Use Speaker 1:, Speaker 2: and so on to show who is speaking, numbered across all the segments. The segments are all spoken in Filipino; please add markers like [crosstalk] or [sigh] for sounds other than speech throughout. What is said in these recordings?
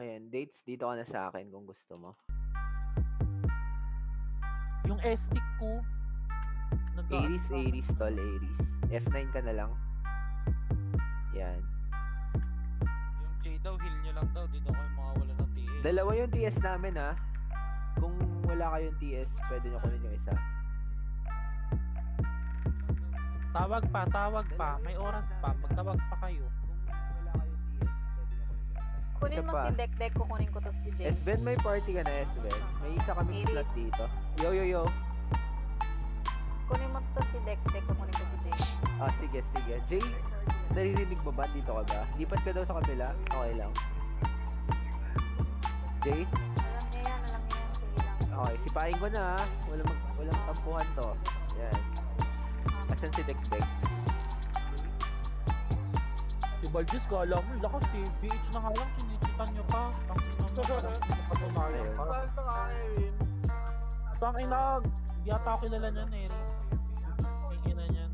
Speaker 1: Ayan, dates dito ka na sa akin kung gusto mo.
Speaker 2: Yung S-stick ko. Nag
Speaker 1: Aries, Aries, tol, Aries. F9 ka na lang. Yan.
Speaker 3: Yung J daw, heal nyo lang daw. Di daw kayo makawala ng TS.
Speaker 1: Dalawa yung TS namin ha. Kung wala kayong TS, pwede nyo kunin yung isa.
Speaker 2: Tawag pa, tawag pa. May oras pa. Magtawag pa kayo.
Speaker 1: Kunin
Speaker 4: mo
Speaker 1: pa.
Speaker 4: si Dek Dek, kukunin ko to si Jay.
Speaker 1: Sven, may party ka na, Sven. May isa kami
Speaker 4: Aries.
Speaker 1: slot dito. Yo, yo, yo.
Speaker 4: Kunin mo to si Dek Dek, kukunin ko si Jay.
Speaker 1: Ah, sige, sige. Jay, naririnig mo ba? Dito ka ba? Lipat ka daw sa kabila. Okay lang. Jay?
Speaker 4: Alam niya yan, alam niya yan. Sige lang.
Speaker 1: Okay, sipahin ko na ha. Walang, mag, walang tampuhan to. Yan. Asan si Dekdek?
Speaker 2: Si Baljes, kala mo, lakas eh. BH na nga lang, sinichitan nyo pa. Tangin na mo. Napatunayan pa.
Speaker 5: Nga, Kevin?
Speaker 2: Tangin na, hindi ata ako kilala niyan eh. Ina niyan.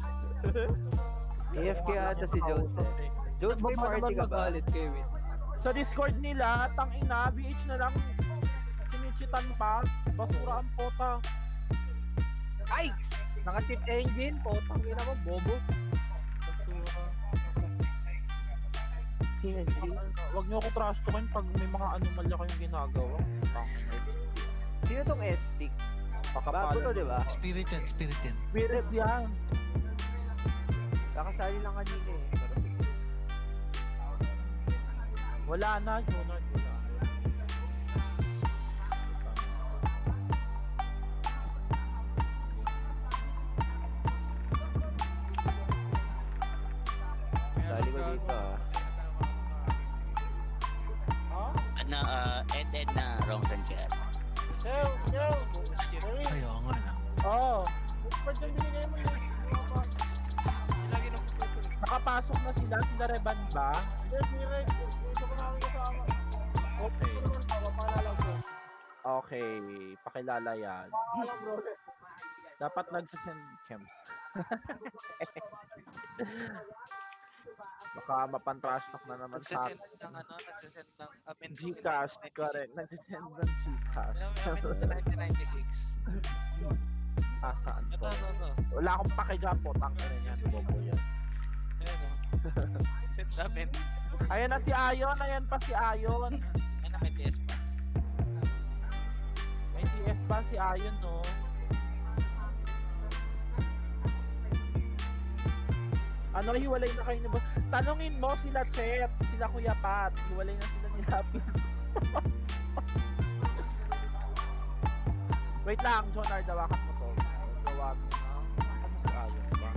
Speaker 1: AFK ata si Jones eh. Jones, may party ka ba?
Speaker 2: Kevin. Sa Discord nila, tangin na, BH na lang. Sinichitan pa. Basura ang pota.
Speaker 6: Ay! Naka-chip engine po. Tangina mo, bobo.
Speaker 1: TNG.
Speaker 2: Huwag niyo ako trash talkin pag may mga anomalya kayong ginagawa.
Speaker 1: Sino tong S-Stick? Bago to, di ba?
Speaker 7: Spirit yan, spirit yan.
Speaker 1: Kakasali lang kanina eh.
Speaker 2: Wala na, Jonard. Wala. Yan. Dapat nagsasend chems. Baka mapantrash talk na naman sa
Speaker 3: Nagsisend ng ano, nagsisend ng amendment.
Speaker 2: Gcash. Correct. Nagsisend ng Gcash.
Speaker 3: Amendment 1996.
Speaker 2: Asaan
Speaker 3: Ito,
Speaker 2: to?
Speaker 3: ito, ito.
Speaker 2: Wala akong pakidyan po. Tangin na yan. Bobo yan.
Speaker 3: Ayan o. Send namin.
Speaker 2: Ayan na si Ayon. Ayan pa si Ayon.
Speaker 3: Ay, na may TS pa
Speaker 2: si Ayon, no? Ano, hiwalay na kayo ni Boss? Tanungin mo sila, Chet. Sila Kuya Pat. Hiwalay na sila ni Lapis. [laughs] Wait lang, John Ardawakat mo to. Gawagin na. Ano si Ayon ba?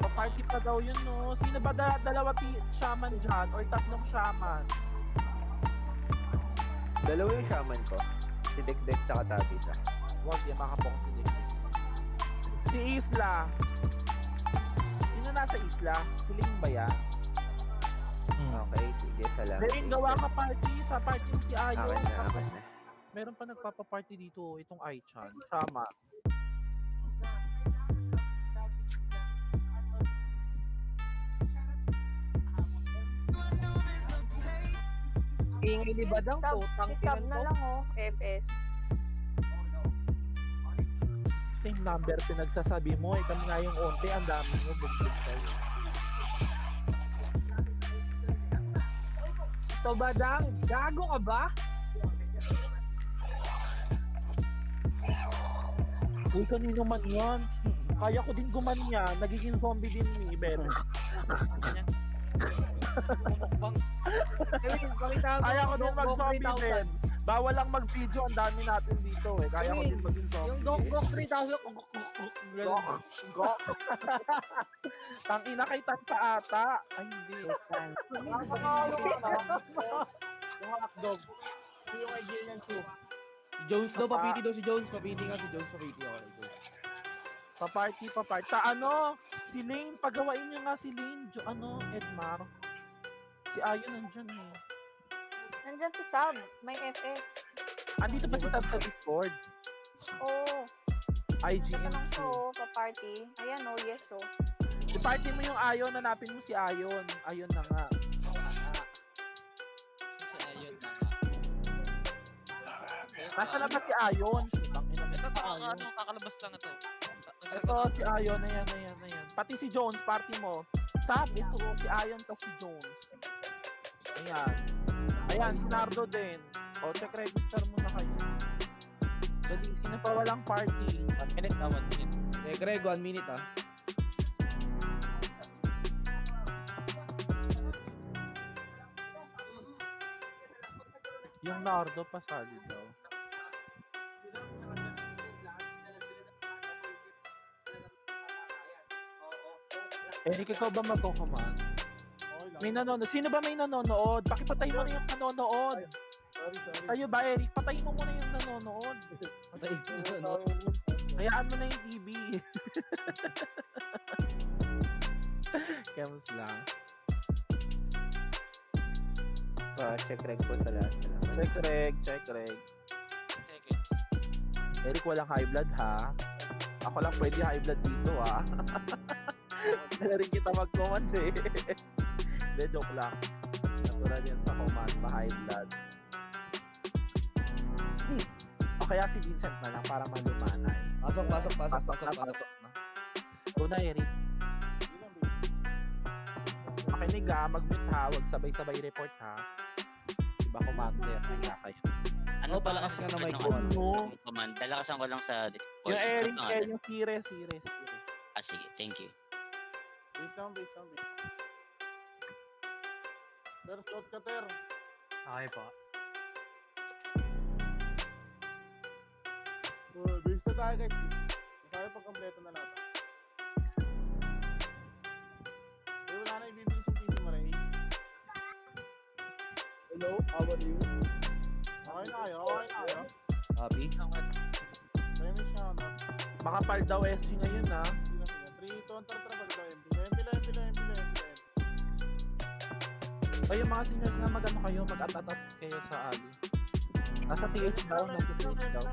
Speaker 2: Pa-party pa daw yun, no? Sino ba da- dalawa ti- shaman dyan? Or tatlong shaman?
Speaker 1: Dalawa yung shaman ko. Si Dekdek tsaka Tabitha.
Speaker 2: Wag, yan makapong si Dick. Si Isla. Sino nasa Isla? Si Ling ba yan?
Speaker 7: Hmm.
Speaker 1: Okay, sige, salamat.
Speaker 2: Ring, gawa ka party sa party si Ayo.
Speaker 1: Akin na, akin na.
Speaker 2: Meron pa nagpapaparty dito, itong Aichan. Sama.
Speaker 6: Ingay ni Badang
Speaker 4: Sub,
Speaker 6: po.
Speaker 4: si Sub na lang oh, FS.
Speaker 2: Same number pinagsasabi mo. Eh, kami nga yung onte, ang dami mo. Bugbog kayo.
Speaker 6: Ito Badang, gago ka ba?
Speaker 2: Uy, kanino man yan? Kaya ko din gumanya. Nagiging zombie din ni Ben.
Speaker 6: Mo.
Speaker 2: Kaya ko din mag-zombie
Speaker 6: 3000.
Speaker 2: Ben. Bawal lang mag-video. Ang dami natin dito eh. Kaya ko din maging zombie.
Speaker 6: Yung Dok Dok 3000.
Speaker 2: Gok. Gok. [laughs] Tangina kay Tanta ata. Ay, hindi.
Speaker 5: Nakakalo ka na. Yung hotdog. Yung idea niyan, Chu.
Speaker 8: Si Jones daw, papiti daw si Jones. Papiti nga si Jones, papiti. Okay, good.
Speaker 2: Pa-party, pa-party. Ta ano? Si Lane, pagawain niyo nga si Lane. Jo, ano, Edmar. Si Ayon nandyan eh.
Speaker 4: Nandyan si Sub, may FS.
Speaker 2: Andito ba si Sab sa Discord?
Speaker 4: Oh,
Speaker 2: IGN.
Speaker 4: tanong ko, oh, pa-party. Ayan oh, yes oh.
Speaker 2: I-party mo yung Ayon, hanapin mo si Ayon. Ayon na nga.
Speaker 3: Si Ayon na.
Speaker 2: Nasa labas si Ayon.
Speaker 3: Ito, ano, kakalabas lang ito.
Speaker 2: Ito si Ayon, ayan, ayan, ayan. Pati si Jones, party mo. Sabi ito, si Ayon tas si Jones. Ayan. Ayan, si Nardo din. O, check register muna kayo. Dali, sino pa walang party?
Speaker 3: One minute na, one minute.
Speaker 8: Eh, Greg, one minute ah.
Speaker 2: Yung Nardo pasali daw. Eric, ikaw ba magkukuman? May nanonood. Sino ba may nanonood? Pakipatay mo na yung nanonood.
Speaker 5: Sorry, sorry.
Speaker 2: Kayo ba, Eric? Patay mo muna yung nanonood.
Speaker 8: Patay ko na, no?
Speaker 2: Hayaan mo na yung TV. [laughs] Kems lang.
Speaker 1: Ah, check reg po sa lahat.
Speaker 2: Check reg, check reg.
Speaker 3: Seconds.
Speaker 2: Eric, walang high blood ha. Ako lang pwede high blood dito ha. [laughs] Hindi na rin kita mag-command eh. [laughs] Hindi, joke lang. Natural yan sa command, ma-high blood. O kaya si Vincent na lang para malumanay.
Speaker 8: Pasok, pasok, pasok, pasok,
Speaker 2: na,
Speaker 8: pasok.
Speaker 2: Go na, Eric. Makinig ha, mag-mute ha, sabay-sabay report ha. Diba commander, kaya kayo.
Speaker 9: Ano
Speaker 8: Oh,
Speaker 9: pa
Speaker 8: palakas ka na,
Speaker 9: ano,
Speaker 8: Mike.
Speaker 2: Ano?
Speaker 9: command? Ko lang sa Discord.
Speaker 2: Yung
Speaker 9: Ano
Speaker 2: Eric, yung Sires, Sires.
Speaker 9: Ah, sige. Thank you.
Speaker 5: Base lang, base lang, base. Ter, scout ka, Ter.
Speaker 6: Okay po.
Speaker 5: Oh, base na tayo, guys. Masabi pag kompleto na natin. Eh, wala na ibibilis yung PC mo, Ray. Hello, how are you? Okay na kayo, okay na kayo.
Speaker 8: Happy?
Speaker 5: Premise siya, ano?
Speaker 2: Makapal daw SG ngayon ha. Ay, yung mga seniors nga mag-ano kayo, mag-atat kayo sa ali. Nasa TH daw, nasa TH daw.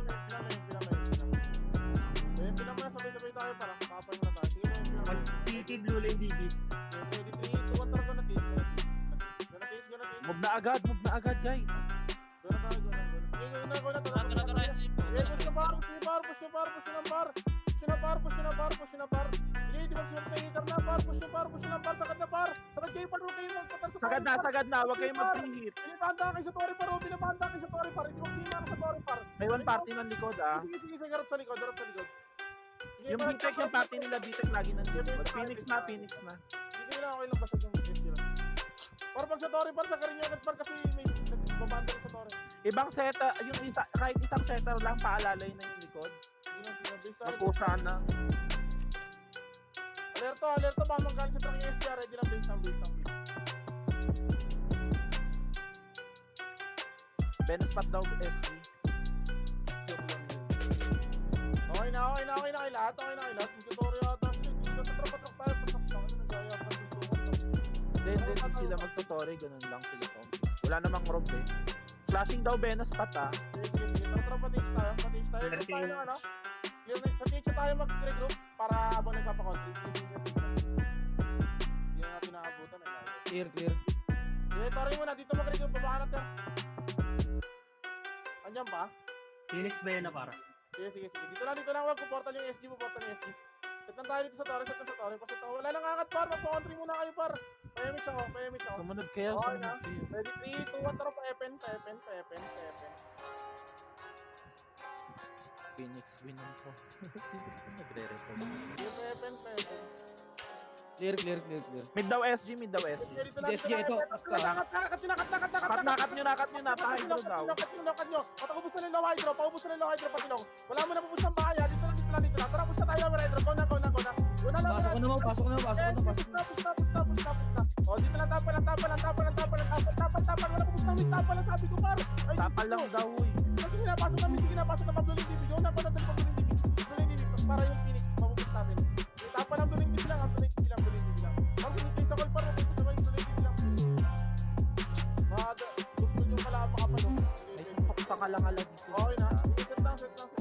Speaker 5: MP lang muna, sabay-sabay tayo para makapal muna tayo. Sige.
Speaker 6: PT Blue Lane DB.
Speaker 5: Ready, 3, 2, 1, 3, gonna taste, gonna taste. Gonna taste, gonna taste.
Speaker 2: Move na agad, move na agad guys.
Speaker 5: Gonna tayo, gonna, gonna. Sige, gonna, gonna,
Speaker 3: Tara, tara, tara,
Speaker 5: tara. Eh, push na bar, push na bar, push na bar, push na bar. Na bar, push na bar, push na bar. Sige, di ba sa hitter na bar, push na bar, push na bar, sagad na bar. Sagad kayo, paro kayo magpatal sa
Speaker 2: Sagad na, sagad na, huwag kayong mag-preheat.
Speaker 5: Binabanda kayo sa Torre Par, binabanda kayo sa Torre Par. Hindi magsimano sa Torre Par.
Speaker 2: May one party ng likod ah.
Speaker 5: Sige, sige, sige, harap sa likod, harap sa likod.
Speaker 2: Yung Bitek, yung party nila Bitek lagi nandito. Phoenix na, Phoenix na.
Speaker 5: Sige lang, okay lang, basta yung lang. Para pag sa Torre Par, sagarin nyo agad par kasi may rin sa Torre.
Speaker 2: Ibang setter, yung isa, kahit isang setter lang paalalay na yung likod.
Speaker 5: Lang, base tayo.
Speaker 2: Mapusa na.
Speaker 5: Alerto, alerto, baka manggaling sa truck yung SG, ready lang, base lang, base lang, base.
Speaker 2: Benspot daw SG.
Speaker 5: Okay na, okay na, okay na kay lahat, okay na kay lahat. Tutorial yata, hindi na tatrapatak tayo, patak ano, nagaya ng tutorial.
Speaker 2: Hindi, hindi sila magtutori, ganun lang sila to. Wala namang rob eh. Flashing daw Benspot ah.
Speaker 5: Sige, sige, sige, tara, tara, patage tayo, patage tayo. Group tayo ng ano? Clear na, sa teacher tayo mag-regroup para habang nagpapakonti. Hindi na natin naabutan.
Speaker 8: Clear, clear.
Speaker 5: Sige, tari mo na, dito mag-regroup, baba na, Ter. Andiyan pa?
Speaker 6: Phoenix ba yun na para?
Speaker 5: Sige, sige, sige. Dito lang, dito lang. Wag puportal yung SG, puportal yung SG. Set lang tayo dito sa torre, set lang sa torre. Paset ako. Wala nang angkat, par. Magpa-country muna kayo, par. Payamit ako, payamit ako.
Speaker 2: Sumunod kayo,
Speaker 5: Okay
Speaker 2: sumunod kayo.
Speaker 5: Ready, 3, 2, 1, taro, pepen, pepen, pepen, pepen.
Speaker 2: Phoenix win ko. Hindi ko nagre-record.
Speaker 5: Pepen, pepen.
Speaker 8: Clear, clear, clear, clear.
Speaker 2: Mid daw SG, mid daw SG.
Speaker 5: Sige, dito lang,
Speaker 8: SG,
Speaker 5: dito lang.
Speaker 8: ito,
Speaker 5: Nakat,
Speaker 8: basta.
Speaker 5: nakat, nakat, nakat, nakat, nakat,
Speaker 2: Cut na, cut nyo na, cut nyo na, pa-hydro daw.
Speaker 5: Nakat nyo, nakat nyo. Patakubos na ng low hydro, paubos na ng low hydro, patilong. Wala mo na pupus ng bahay, ha. Dito lang, dito lang, dito lang. Tara, push na tayo, over hydro. Go na, go na, go na. Go na lang,
Speaker 8: Pasok ko naman, pasok ko naman, pasok ko naman, pasok ko naman.
Speaker 5: Tapos, tapos, tapos, tapos, tapos. O, dito lang, tapal lang, tapal lang, tapal lang, tapal lang, tapal, tapal, tapal. Wala ko ng tapal lang, sabi ko, par. Ay,
Speaker 2: Tapal lang daw uy.
Speaker 5: Sige na, pasok namin, sige na, pasok na, Pablo TV. Go na, go na, dali, Pablo TV. Pablo TV, para yung Phoenix, mabubus natin. Yung Tapal lang, Pablo TV lang, Pablo TV lang, Pablo TV lang. Pag sinipin sa call, par, yung Pablo TV lang. Mga, gusto nyo pala, makapalo.
Speaker 2: May sumpok sa kalangala dito.
Speaker 5: Okay na, set lang, set lang, set lang.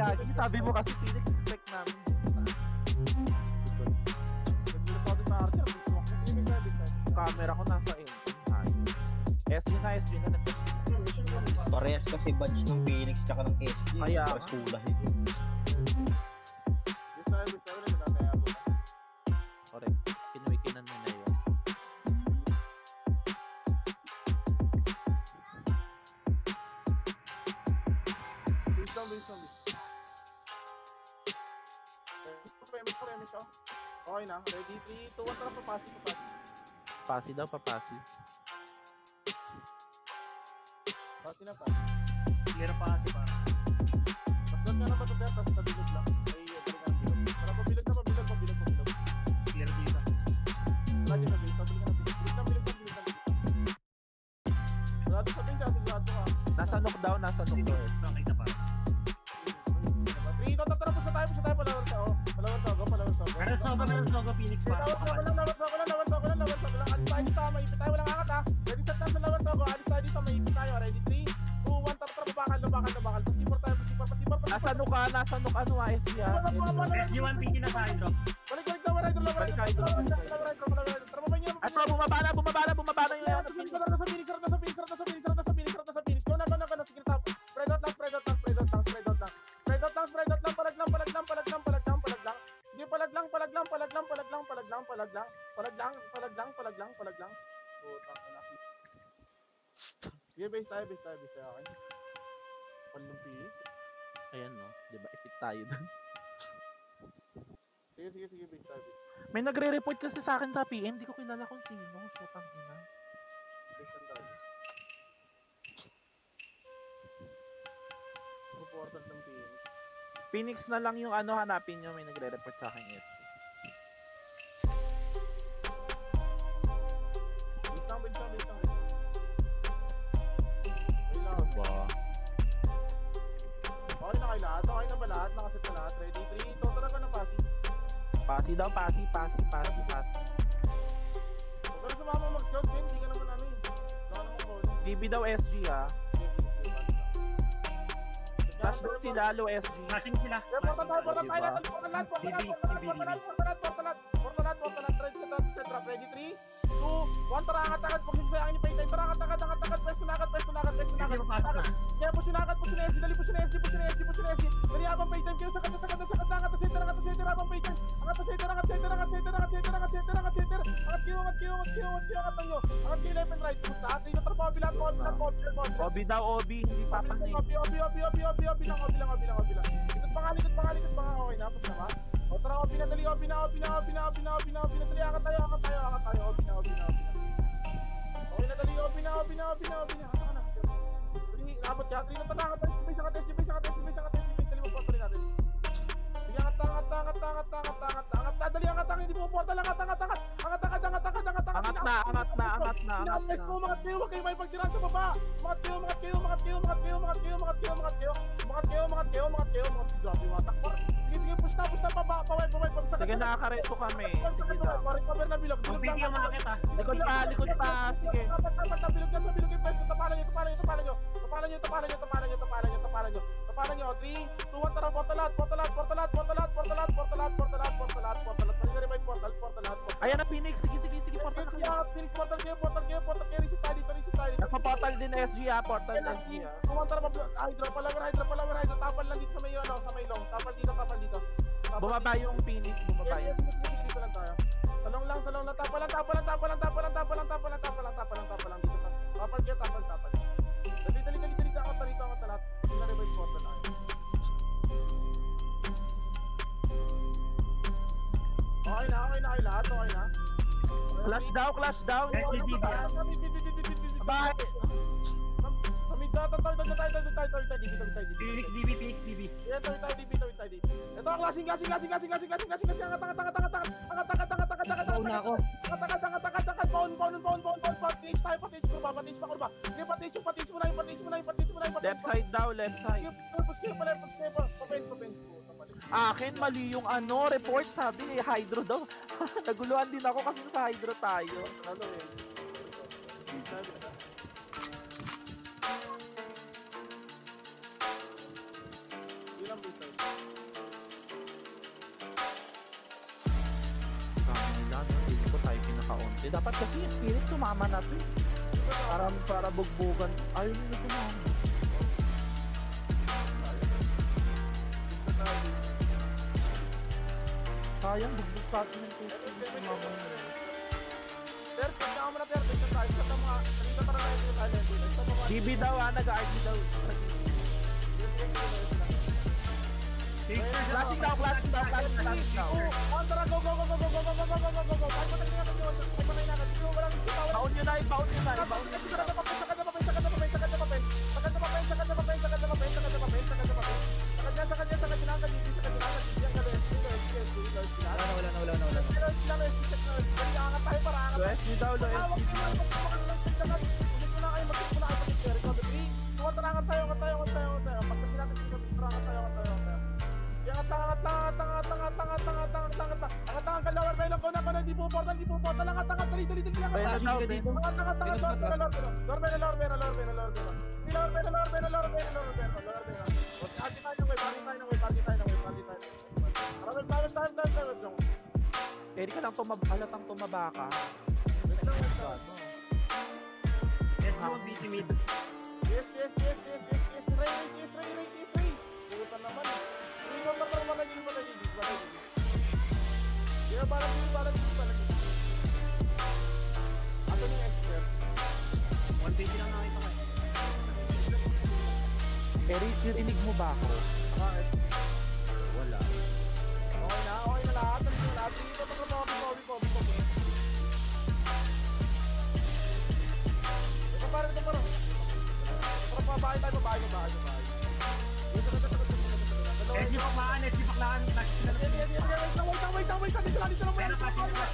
Speaker 2: Gagi, sabi mo kasi Phoenix expect namin. Camera ko nasa end. SG na, SG na.
Speaker 10: Parehas kasi badge ng Phoenix tsaka ng SG.
Speaker 2: Kaya.
Speaker 10: Parehas kulay.
Speaker 5: Oh. Okay na, ready? 3, 2, 1, tara, papasok, papasok.
Speaker 2: Pasi daw, papasi.
Speaker 5: Pasi na, pasi.
Speaker 8: Clear pa kasi pa.
Speaker 5: Mas ganda na ba ito, Bert? Tapos tabilog lang. Ay, yun, tabi na, bilog. Tara, pabilog na, pabilog, pabilog, pabilog.
Speaker 8: Clear dito.
Speaker 5: Wala sa base, pabilog na, pabilog. Lang, lang, bilig lang, bilig lang. Wala dyan sa base, ah, sigurado ka.
Speaker 2: Nasa knockdown, nasa knockdown.
Speaker 8: Nakita pa.
Speaker 5: 3, ito, tara, pusa tayo, pusa tayo, palawar sa, oh. Sogo pala, Sogo.
Speaker 8: Pero Sogo, pero Sogo, Phoenix para.
Speaker 5: Lawan Sogo lang, lawan Sogo lang, lawan Sogo lang, lawan Sogo lang. Alis tayo dito, may ipit tayo, walang angat ha. Ready, set, dance, lawan Sogo. Alis tayo dito, may ipit tayo. Ready, 3, 2, 1, tap, tap, bakal, bakal, bakal. Pasipor tayo, pasipor, pasipor, pasipor.
Speaker 2: Nasa nuka, nasa nuka, ano, ISG ha.
Speaker 8: SG1, pinky na sa hydro.
Speaker 5: Balik, balik,
Speaker 2: lawan
Speaker 5: hydro,
Speaker 2: lawan
Speaker 5: hydro.
Speaker 2: Balik,
Speaker 5: hydro, balik, hydro. Palag lang, palag lang. Palag lang, palag lang, palag lang, palag lang. [laughs] Putang ina. Sige, base tayo, base tayo, base tayo. Okay. Panlong Phoenix.
Speaker 2: Ayan no, di ba? Ipit tayo dun.
Speaker 5: Sige, sige, sige, base tayo, base.
Speaker 2: May nagre-report kasi sa akin sa PM, di ko kilala kung sino. Sutang ina.
Speaker 5: Base lang tayo. Supported ng Phoenix.
Speaker 2: Phoenix na lang yung ano hanapin nyo, may nagre-report sa akin SG. Ba?
Speaker 5: Okay na kayo lahat? Okay na ba lahat? Nakaset na lahat? Ready? 3, ito talaga na pasi.
Speaker 2: Pasi daw, pasi, pasi, pasi, pasi.
Speaker 5: Huwag ka na sumama mag-scout, Ken. Hindi ka naman ano eh. Wala ka namang call.
Speaker 2: DB daw SG ah. Flash daw si Lalo SG.
Speaker 8: Flashing sila.
Speaker 5: Eh, porta tayo, porta tayo.
Speaker 2: Diba?
Speaker 5: lahat, Porta lahat, porta lahat,
Speaker 8: DB,
Speaker 5: Ready. Ready? 3, 2, 1. Tara, angat, angat. Pag sinasayangan niyo pa yung time. Tara, angat, angat, angat, angat. Pwesto na agad, pwesto na agad, pwesto agad. Kaya push na agad, push na dali push na push na push na. Dali habang time kayo, sakat sakat sakat na, na center, angat center habang time. Angat center, angat center, angat center, angat center, angat center, angat center. Angat kayo left and right. Push na, atin na trabaho, bilang, bilang, bilang, bilang, bilang.
Speaker 2: Obi daw, Obi, hindi papanig.
Speaker 5: Obi, obi, obi, obi, obi, obi lang, obi lang, obi lang, obi lang. Likod pa nga, likod pa nga, likod pa nga, okay na ba? Tara, obi na, dali, obi na, obi na, obi na, obi na, obi na, obi na, dali, angat tayo, angat tayo, angat tayo, obi na, obi na, obi na. Okay na, dali, obi na, obi na, obi na, obi na, angat na. Dali, inabot ka, dali, natanang, angat tayo, sibay, angat tayo, sibay, angat tayo, sibay, angat tayo, dali, magpapalin natin. Sige, angat, angat, angat, angat, angat, angat, angat, angat, dali, angat, angat, hindi mo portal, angat, angat, angat, angat, angat, angat, angat, angat, angat,
Speaker 2: Angat na, angat na, angat na, angat
Speaker 5: Inapes mo,
Speaker 2: na.
Speaker 5: mga kayo, huwag kayo may pagtiraan sa baba. Mga kayo, mga kayo, mga kayo, mga kayo, mga kayo, mga kayo, mga kayo, mga kayo, mga kayo, mga kayo, mga kayo, grabe yung atak ko. Sige, sige, push na, push na, paba, paway, paway, paway,
Speaker 2: Sige, pusta, pusta, pababa, pababa, pababa. Pusta, Sige, nakakareto kami. Sige daw.
Speaker 5: Recover na bilog. Bilog lang.
Speaker 8: Bigyan mo.
Speaker 2: Likod pa, likod pa. Sige.
Speaker 5: Tapat, tapat, bilog na, bilog na. Tapalan nyo, tapalan nyo, tapalan nyo. Tapalan nyo, tapalan nyo, tapalan nyo, tapalan nyo, tapalan nyo. Tapalan nyo, 3, 2, 1, tara, portalat, portalat, portalat, portalat, portalat, portalat, portalat, portalat, portalat. Kanina rin may portal, portalat, portalat.
Speaker 2: Ayan na Phoenix, sige, sige, sige, portal na kayo.
Speaker 5: Phoenix, portal kayo, portal kayo, portal kayo, reset tayo dito, reset tayo dito.
Speaker 2: Nagpa-portal din SG ah, portal
Speaker 5: Kailan,
Speaker 2: SG ah.
Speaker 5: Kumanta na ba? Hydra, palawer, hydra, palawer, hydra. Tapal lang dito sa may, ano, sa may long. Tapal dito, tapal dito.
Speaker 2: Bumaba yung Phoenix, bumaba yung.
Speaker 5: dito lang tayo. Talong lang, talong lang, tapal lang, tapal lang, tapal lang, tapal lang, tapal lang, tapal lang, tapal lang, tapal lang, tapal lang, dito. ta- Tapal kayo, tapal, tapal. Dali, dali, dali, dali, ako, talito, ako, talat. Revive portal. Okay na, okay na kayo lahat, okay na.
Speaker 2: Clash daw, clash.
Speaker 8: SGDB ah.
Speaker 2: Bye.
Speaker 5: Mid, tayo, tayo, tayo, tayo, tayo, tayo, tayo, tayo, tayo, dito, tayo, dito.
Speaker 8: Phoenix DB, Phoenix DB.
Speaker 5: Ito, ito, DB, ito, ito, DB. Ito klaseng, klaseng, klaseng, klaseng, klaseng, klaseng, klaseng, klaseng, angat, angat, angat, angat, angat, angat, angat, angat, angat, angat,
Speaker 8: ako.
Speaker 5: angat, angat, angat, angat, angat, pound, pound, pound, pound, pound, patis tayo, patis kurba, patis pa kurba. Sige, patis yung patis mo na, patis mo na, patis mo na, patis
Speaker 2: Left
Speaker 5: mo
Speaker 2: side daw, left side.
Speaker 5: Push kayo pala, push kayo pala. Puta, mali.
Speaker 2: Akin, mali yung ano, report sabi eh, hydro daw. [laughs] Naguluhan din ako kasi sa hydro tayo.
Speaker 5: Ano eh.
Speaker 2: dito. Kailan, hindi ko tayo pinaka-onti. Dapat kasi yung spirit sumama na. Para, para bugbugan. Ayaw nyo sumama. Sayang, bugbog pa atin yung spirit sumama na.
Speaker 5: Pero, pagka mo na pero, dito tayo. Basta mga, dito para na ito yung island. GB daw ha,
Speaker 2: nag-RG daw. Yes, yes, yes. Flashing daw, flashing daw, flashing daw, flashing daw.
Speaker 5: Oh, tara, go, go, go, go, go, go, go, go, go, go, go, go. Patay na natin yun. Patay na natin. Sino wala nang sitaw?
Speaker 2: Baon nyo na, baon nyo na, baon nyo na.
Speaker 5: Sakad na papel, sakad na papel, sakad na papel, sakad na papel, sakad na papel, sakad na papel, sakad na papel, sakad na papel. Sakad sakad yan, sakad yan, sakad yan, sakad yan, sakad yan, sakad yan, sakad yan, sakad yan.
Speaker 8: Wala na, wala na, wala na, wala na.
Speaker 5: Sila, sila, sila, sila. Dali, angat tayo para angat
Speaker 2: Lo
Speaker 5: tayo.
Speaker 2: SG daw, lo
Speaker 5: Hawak
Speaker 2: SG.
Speaker 5: mo na, hawak mo na, hawak mo na. Ulit mo na kayo, mag-tip mo na kayo, mag-tip. Record the three. Tuwa, tara, angat tayo, angat tayo, angat tayo, angat tayo. Pagkasin natin angat tayo, angat tayo, angat tayo. Pwede ka lang tumab halatang tumaba ka. Wait lang, wait lang.
Speaker 2: Yes, no, BT mid.
Speaker 5: Yes, yes, yes, yes, yes, yes, right, right, yes, right, right, parang hindi parang hindi parang hindi. Ano yung expert?
Speaker 2: Pero rinig mo ba ako?
Speaker 5: Bakit?
Speaker 2: Wala.
Speaker 5: Okay na, okay na lahat. Ano yung lahat? Hindi ko ito mo, Bobby, Bobby, Bobby. Ito parang ito parang. Parang babae tayo, babae, babae, babae. Edgy baklaan, edgy baklaan. Wait lang, wait lang, wait lang. Dito lang, dito lang. Meron pa, dito lang.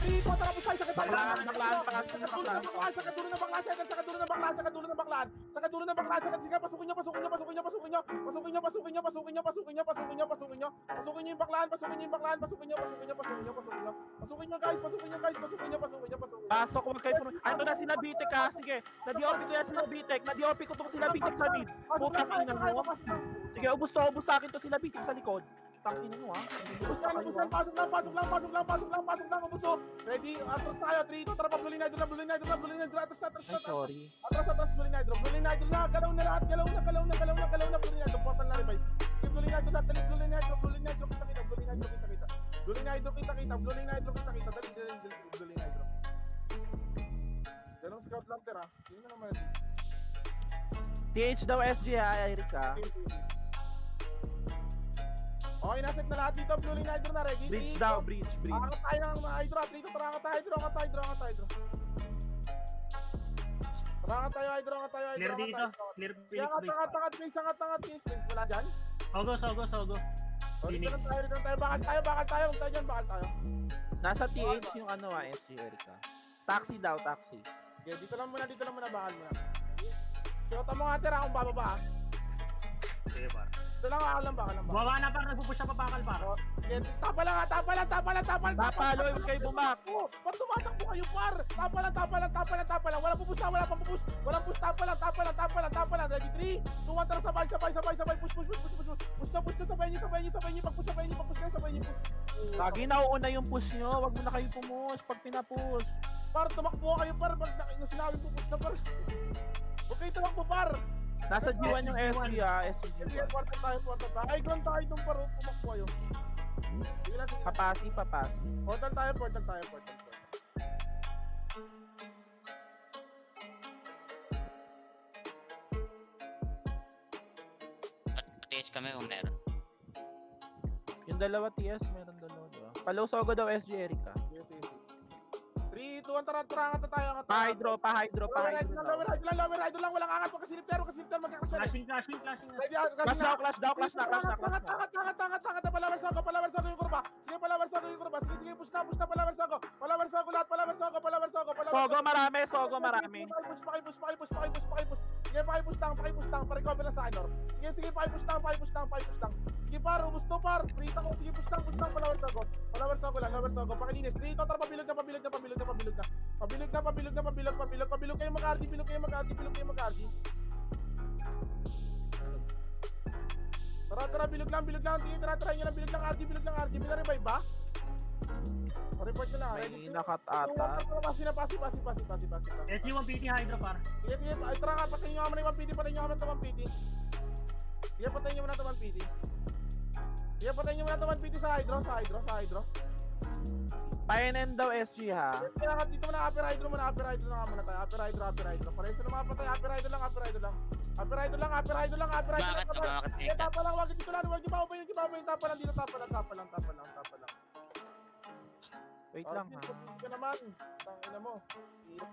Speaker 5: Dito, tapos tayo sa katalaan.
Speaker 2: Baklaan, baklaan, baklaan.
Speaker 5: Sa katulo na baklaan, sa katulo na baklaan, sa katulo na baklaan, sa katulo ng baklaan, sa dulo ng baklaan, sa sige, pasukin nyo, pasukin nyo, pasukin nyo, pasukin nyo, pasukin nyo, pasukin nyo, pasukin nyo, pasukin nyo, pasukin nyo, pasukin nyo, pasukin nyo yung baklaan, pasukin nyo yung baklaan, pasukin nyo, pasukin nyo, pasukin nyo, pasukin nyo, pasukin nyo guys, pasukin nyo guys, pasukin nyo, pasukin nyo, pasukin nyo.
Speaker 2: Pasok, huwag kayo puno. Ano na sila Bitek ha? Sige, na-DOP ko yan sila Bitek. Na-DOP ko to sila Bitek sa mid. Putang ina mo. Sige, ubus to, ubus sa akin to sila Bitek sa likod. Ina mo ha.
Speaker 5: Pasok lang, pasok lang, pasok lang, pasok lang, pasok lang, pasok lang, ubuso. Ready? Atras tayo, 3, 2, tara pa, Blue Nitro na, Blue Nitro na, Blue Nitro, atras, atras, atras.
Speaker 2: sorry.
Speaker 5: Atras, atras, Blue Nitro, Blue Nitro na, galaw na lahat, galaw na, galaw na, galaw na, galaw na, Blue Nitro, portal na revive. Blue Nitro na, dali, Blue Nitro, Blue Nitro, kita kita, Blue Nitro, kita kita. Blue Nitro, kita kita, Blue Nitro, kita kita, dali, dali, dali, Blue Nitro. Ganong scout lang, tira. Yun na naman.
Speaker 2: TH daw SG ha, Eric ha.
Speaker 5: Okay, naset na lahat dito, Blue Nitro na, ready? Three,
Speaker 2: daw, breach, breach.
Speaker 5: Angat tayo ng hydro, dito tara angat tayo hydro, angat tayo hydro, angat tayo hydro. Tara angat tayo hydro, angat tayo hydro,
Speaker 6: Clear
Speaker 5: angat
Speaker 6: dito.
Speaker 5: hydro. Kaya
Speaker 6: Phoenix
Speaker 5: angat,
Speaker 6: base
Speaker 5: angat,
Speaker 6: pa.
Speaker 5: angat, please, angat, angat, please, please. Wala dyan?
Speaker 6: Sogo, sogo, sogo.
Speaker 5: O, dito
Speaker 6: Phoenix.
Speaker 5: lang tayo, dito lang tayo, bakal tayo, bakal tayo, huwag tayo dyan, bakal tayo.
Speaker 2: Nasa TH yung ano ha, SG Eric ha. Taxi daw, taxi.
Speaker 5: Okay, dito lang muna, dito lang muna, bakal muna. Siyota mo nga tira kung bababa ha.
Speaker 6: Sige, par.
Speaker 5: Dito lang, bakal lang, bakal lang, bakal.
Speaker 6: Bumaba na par, nagpupush na papakal par.
Speaker 5: Okay, tapa lang tapa lang, tapa lang, tapa lang, tapa lang.
Speaker 2: Napalo, huwag kayo bumak.
Speaker 5: Oh, Ba't tumatakbo kayo, par? Tapa lang, tapa lang, tapa lang, tapa lang. Walang pupus na, wala pang pupus. Walang push, tapa lang, tapa lang, tapa lang, tapa lang. Ready, 3, 2, 1, tara, sabay, sabay, sabay, sabay. Push, push, push, push, push, push. Push na, push na, sabay niyo, sabay niyo, sabay niyo. Pag-push, sabay niyo, pag-push na, sabay niyo. push.
Speaker 2: Lagi nauuna yung push nyo, wag mo na kayo pumush pag pinapush.
Speaker 5: Par, tumakbo kayo, par. Pag sinabi ko, push na, par. Huwag kayo tumakbo, par.
Speaker 2: Nasa G1 yung SG ha, SG
Speaker 5: Sige,
Speaker 2: G1.
Speaker 5: kwarta tayo, kwarta tayo. Ay, ground tayo dun, par. Tumakbo kayo. Sige lang, sige.
Speaker 2: Papasi, papasi.
Speaker 5: Portal tayo, portal tayo, portal, portal.
Speaker 9: At kami kung meron.
Speaker 2: Yung dalawa TS, meron dalawa, diba? Palaw Sogo daw SG Erica.
Speaker 5: Sige, sige. 3, 2, 1, tara, tara, angat na tayo, angat tayo.
Speaker 2: Pa-hydro, pa-hydro, pa-hydro
Speaker 5: lower right lang, lower right lang, walang angat, pag kasilip tayo, kasilip tayo,
Speaker 6: na.
Speaker 5: Ready, ah, kasi
Speaker 2: Clash daw, clash daw, clash na, clash na, clash
Speaker 5: Angat,
Speaker 2: na.
Speaker 5: angat, angat, angat, angat, palawar sa ako, palawar sa ako yung kurba. Sige, palawar sa ako yung kurba. Sige, sige, push na, push na, palawar sa ako. Palawar sa ako lahat, palawar sa ako, palawar sa ako, palawar sa
Speaker 2: Sogo
Speaker 5: ako.
Speaker 2: marami, Sogo marami.
Speaker 5: Push, paki, push, paki, push, paki, push, paki, push. Sige, pakipush lang, pakipush lang, pa-recover lang sa akin, Nor. Sige, sige, pakipush lang, pakipush lang, pakipush lang. Sige, par, ubus to, par. Free ko, sige, push lang, push lang, palawers ako. Palawers ako lang, palawers ako. Pakilinis. Free ko, tara, pabilog na, pabilog na, pabilog na, pabilog na. Pabilog na, pabilog na, pabilog, pabilog, pabilog kayo mag-RD, bilog kayo mag-RD, bilog kayo mag-RD. Tara, tara, bilog lang, bilog lang. Sige, tara, tara, yun lang, bilog lang, RD, bilog lang, RD. May na-revive ba? Report na lang, ready?
Speaker 2: May nakat ata.
Speaker 5: pasi na, pasi, pasi, pasi, pasi, pasi, pasi.
Speaker 6: SG1 PT Hydra par.
Speaker 5: Sige, sige, ay, tara ka, patayin nyo naman na yung 1PT, patayin nyo naman ito 1PT. Sige, patayin nyo muna ito 1PT. Sige, patayin nyo muna ito 1PT sa hydro, sa hydro, sa hydro.
Speaker 2: Painin daw SG ha.
Speaker 5: Kaya ka dito muna, upper hydro muna, upper hydro lang muna tayo, upper hydro, upper hydro. Pareho sila mga patay, upper hydro lang, upper hydro lang. Upper hydro lang, upper hydro lang, upper hydro lang.
Speaker 9: Bakit? Bakit
Speaker 5: tapa lang, wag dito lang, wag yung ibabaw yung tapa lang dito, tapa lang, tapa lang, tapa lang, tapa lang.
Speaker 2: Wait lang ha.
Speaker 5: Ito naman, tangina mo.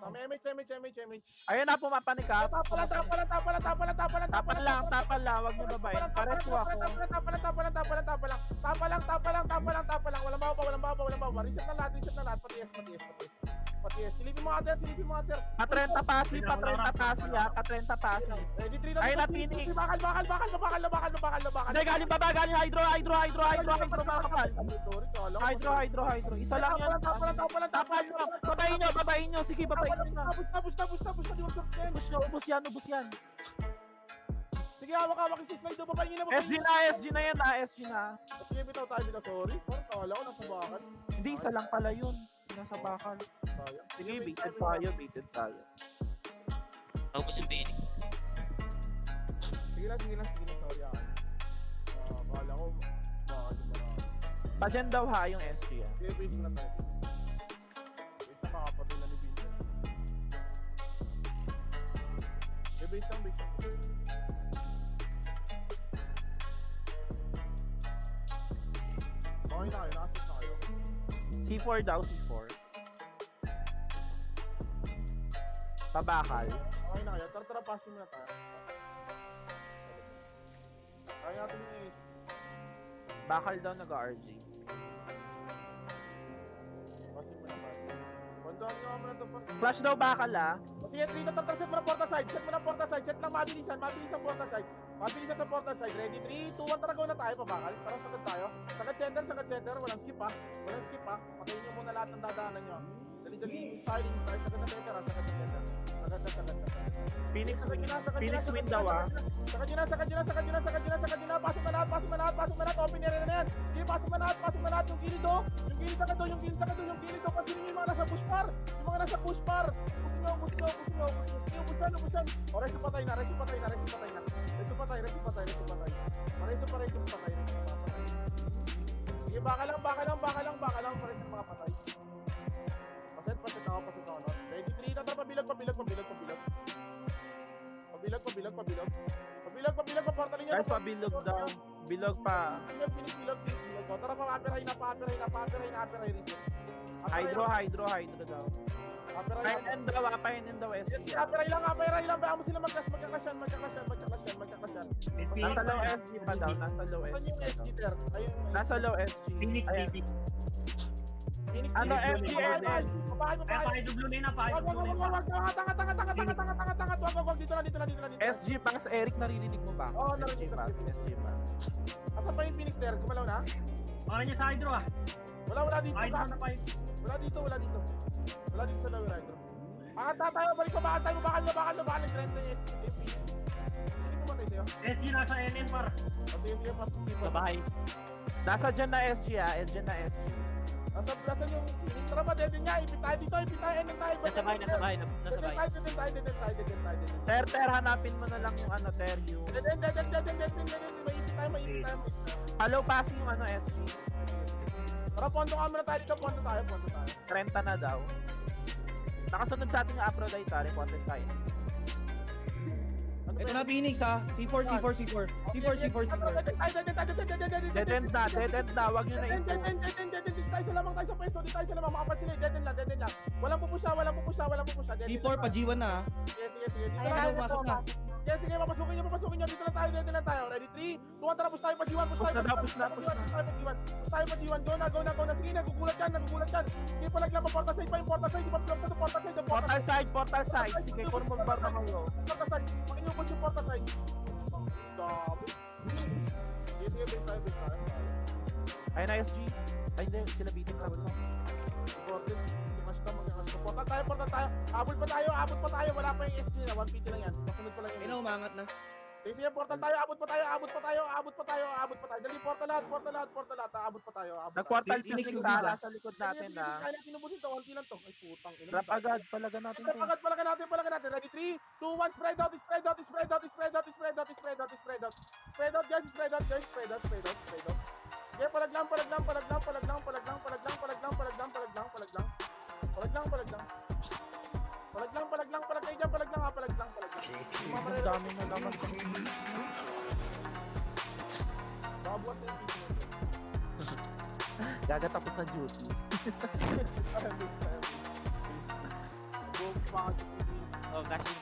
Speaker 5: May MH, MH, MH, MH.
Speaker 2: Ayun na, pumapanik ka.
Speaker 5: Tapa lang, tapa lang, tapa lang, tapa lang, tapa lang,
Speaker 2: Tapan lang, tapan lang. Huwag niyo babayin. Pareso ako.
Speaker 5: Tapa lang, tapa lang, tapa lang, tapa lang, tapa lang. Tapa lang, tapa lang, tapa lang, tapa lang. Walang baba, walang baba, walang baba. Reset na lahat, reset na lahat. Pati yes, pati yes, pati yes. Pati yes. Silipin mo ate, silipin mo ate.
Speaker 2: Pa-30 pasi, pa-30 pasi ha. Pa-30 pasi.
Speaker 5: Ready, three na,
Speaker 2: Phoenix.
Speaker 5: Bakal, bakal, bakal, bakal, bakal, bakal, bakal.
Speaker 2: Hindi, galing baba, galing hydro, hydro, hydro, hydro, hydro, mga kapal.
Speaker 5: Sorry, kala ko.
Speaker 2: Hydro, hydro, hydro. Isa lang yan.
Speaker 5: Tapa lang, tapa lang, tapa
Speaker 2: Tapan
Speaker 5: lang.
Speaker 2: nyo. Babayin nyo, babayin nyo. Sige, babayin nyo na.
Speaker 5: Tapos, tapos, tapos, tapos, tapos, tapos, tapos.
Speaker 2: Ubus nyo, ubus yan, ubus yan.
Speaker 5: Sige, hawak, hawak yung slide. Babayin nyo na,
Speaker 2: SG na, SG na yan ha, SG na.
Speaker 5: Sige, bitaw tayo, bitaw. Sorry. Parang kala ko nasa bakal.
Speaker 2: Hindi, isa lang pala yun. Nasa bakal. Sige, baited tayo, baited tayo.
Speaker 9: Tapos yung Phoenix.
Speaker 5: Sige lang, sige lang, sige lang. Sorry ah. Ah, kala ko, yung.
Speaker 2: Pajan daw ha yung SG ah.
Speaker 5: Sige, base na tayo. Wait, nakakapatay na ni Vincent. Sige, base lang, base lang. Okay na kayo, nakasit na kayo.
Speaker 2: C4 daw, C4. Pabakal.
Speaker 5: Okay na kayo, tara tara, passing muna tayo. Kaya natin yung ace.
Speaker 2: Bakal daw nag-RG. Flash daw bakal ah.
Speaker 5: Sige, tara, tara, set mo na porta side. Set mo na porta side. Set lang mabilisan, mabilisan porta side. Mabilisan sa porta side. Ready? 3, 2, 1, tara, go na tayo, pabakal. Tara, sagad tayo. Sagad center, sagad center. Walang skip ha. Walang skip ha. Patayin nyo muna lahat ng dadaanan nyo. Dali, dali. Style, style. Sagad na center ha. Sagad center. Sagad na, sagad na.
Speaker 2: Phoenix
Speaker 5: nyo nyo
Speaker 2: Phoenix win
Speaker 5: nyo
Speaker 2: daw ah.
Speaker 5: Sagad nyo na, sagad nyo na, sagad nyo na, sagad nyo na, sagad nyo na. Pasok na lahat, pasok na lahat, pasok na lahat. Open area na yan. Sige, pasok na lahat, pasok na lahat. Yung gilid do. Yung gilid na doon, yung gilid na doon, yung gilid do. Kasi yung mga nasa push par. Yung mga nasa push par. Push nyo, push nyo, push nyo, push nyo. Push yan, push yan. O, reso patay na, reso patay na, reso patay na. Reso patay, reso patay, reso patay. Reso pa, reso patay, reso patay. Sige, baka lang, baka lang, baka lang, baka lang. Pares yung mga patay. Paset, paset ako, paset ako. no? Ready, three, tatra, pabilag, pabilag, pabilag, Pabilog, pabilog, pabilog. Pabilog, pabilog, paportal niya.
Speaker 2: Guys, pabilog daw. Bilog pa.
Speaker 5: Bilog, bilog, bilog. bilog. Tara, pa-aperay na, pa-aperay na, pa-aperay na, aperay reset.
Speaker 2: Hydro, hydro, hydro daw.
Speaker 5: Aperay
Speaker 2: ah, lang. daw, aperay in the west.
Speaker 5: Yes, aperay lang, aperay lang. Baka mo sila mag-clash, mag-clash yan, mag-clash
Speaker 2: yan, mag-clash yan, mag-clash yan. Nasa low SG pa daw,
Speaker 5: nasa low SG.
Speaker 2: Nasa low SG.
Speaker 6: Phoenix,
Speaker 5: Phoenix.
Speaker 2: Ano, SG.
Speaker 5: Papahay,
Speaker 6: Ay,
Speaker 5: papahay.
Speaker 6: pa-hydro blue lane na,
Speaker 5: Wag, wag, wag. Tanga, tanga, tanga, tanga, tanga, tanga, tanga, tanga. Wag, wag, wag. Dito na, dito na, dito na, dito na.
Speaker 2: SG Pass, Eric, naririnig mo ba?
Speaker 5: Oo,
Speaker 2: SG
Speaker 5: narinig ko,
Speaker 2: SG Pass.
Speaker 5: Asa pa yung Phoenix there? Gumalaw na?
Speaker 6: Para niya sa hydro ah.
Speaker 5: Wala, wala dito.
Speaker 6: Hydro
Speaker 5: Wala,
Speaker 6: na pa
Speaker 5: wala dito, wala dito. Wala dito sa lower hydro. Angat tayo, balik pa, bakal tayo, bakal na, bakal na, bakal na. Trend na yung SG. Hindi pumatay sa'yo.
Speaker 6: SG nasa LN par.
Speaker 5: Sige, sige, pas, sige, pas.
Speaker 2: Nasa dyan na SG ah, SG na SG.
Speaker 5: Nasa blasan yung extra ba? Dede niya, ipit dito, ipit tayo, enen tayo.
Speaker 9: Nasa bahay, nasa bahay, nasa bahay.
Speaker 5: Deden tayo, deden tayo, deden tayo.
Speaker 2: Ter, ter, hanapin mo na lang yung ano, ter, yung...
Speaker 5: Deden, deden, deden, deden, deden, maipit tayo, maipit tayo.
Speaker 2: Hello, passing yung ano, SG.
Speaker 5: Tara, pondo ka muna tayo dito, pondo tayo, pondo tayo.
Speaker 2: 30 na daw. Nakasunod sa ating Aphrodite, tari, content tayo.
Speaker 8: Ito na Phoenix ha. C4, C4, C4. C4, C4, C4.
Speaker 5: Dead
Speaker 2: end na, dead end na. Huwag nyo na ito
Speaker 5: dead, dead, dead, dead, dead, dead, tayo sa lamang, tayo sa pwesto, di tayo sa lamang, makapat sila, dead end lang, dead end lang. Walang pupusya, walang pupusya, walang pupusya, dead end
Speaker 8: C4
Speaker 5: lang.
Speaker 8: pa G1 na ha.
Speaker 5: Sige, sige, sige, dito
Speaker 4: Ayun
Speaker 5: lang,
Speaker 4: na, ito,
Speaker 8: pasok na.
Speaker 5: Yes, sige, papasukin nyo, papasukin nyo. Dito lang tayo, dito lang tayo. Ready? 3, 2, 1, tara, push tayo pa G1, push
Speaker 2: Push
Speaker 5: tayo
Speaker 2: na
Speaker 5: pa
Speaker 2: daw,
Speaker 5: G1,
Speaker 2: push na, push
Speaker 5: tayo pa G1, push tayo pa G1. Go na, go na, go na. Sige, nagugulat yan, nagugulat yan. Sige, palaglang pa, portal side pa yung portal side. Di ba, na to, portal side,
Speaker 2: Portal side, portal side. Sige, kung magbar na kayo.
Speaker 5: Portal side, makinyubos yung portal side. Dami. Sige, sige, base tayo, base tayo.
Speaker 2: Ayun na SG. Ay hindi, sila beating ka.
Speaker 5: Gordon, limas na, mag-limas na. Portal tayo, portal tayo. Abot pa tayo, abot pa tayo. Wala pa yung SG na, 1 PT lang yan. Kasunod pa lang yung
Speaker 8: na, umangat na.
Speaker 5: Sige, sige, portal tayo, abot pa tayo, abot pa tayo, abot pa tayo, abot pa tayo. Dali, portal lahat, portal lahat, portal lahat, abot pa tayo, abot pa tayo.
Speaker 2: Nag-portal
Speaker 8: yung
Speaker 2: na
Speaker 8: diba?
Speaker 2: sa likod natin na.
Speaker 5: sige, Kaya natin inubusin to, konti lang to. Ay, putang ina.
Speaker 2: Drop agad, palaga natin
Speaker 5: Drop
Speaker 2: to.
Speaker 5: agad, palaga natin, palaga natin. Ready, 3, 2, 1, spread out, spread out, spread out, spread out, spread out, spread out, spread out. Spread out, guys, spread out, guys, spread out, spread out, spread out. Sige, palaglang, palaglang, palaglang, palaglang, palaglang, palaglang, palaglang, palaglang, palaglang, palaglang. Palaglang, palaglang. Palaglang, palaglang, palaglang, dyan, palaglang, ha, palaglang, palaglang.
Speaker 2: Ang dami na naman.
Speaker 5: Babuhat na yung video.
Speaker 2: Gagatapos na duty.
Speaker 1: Oh, flashing.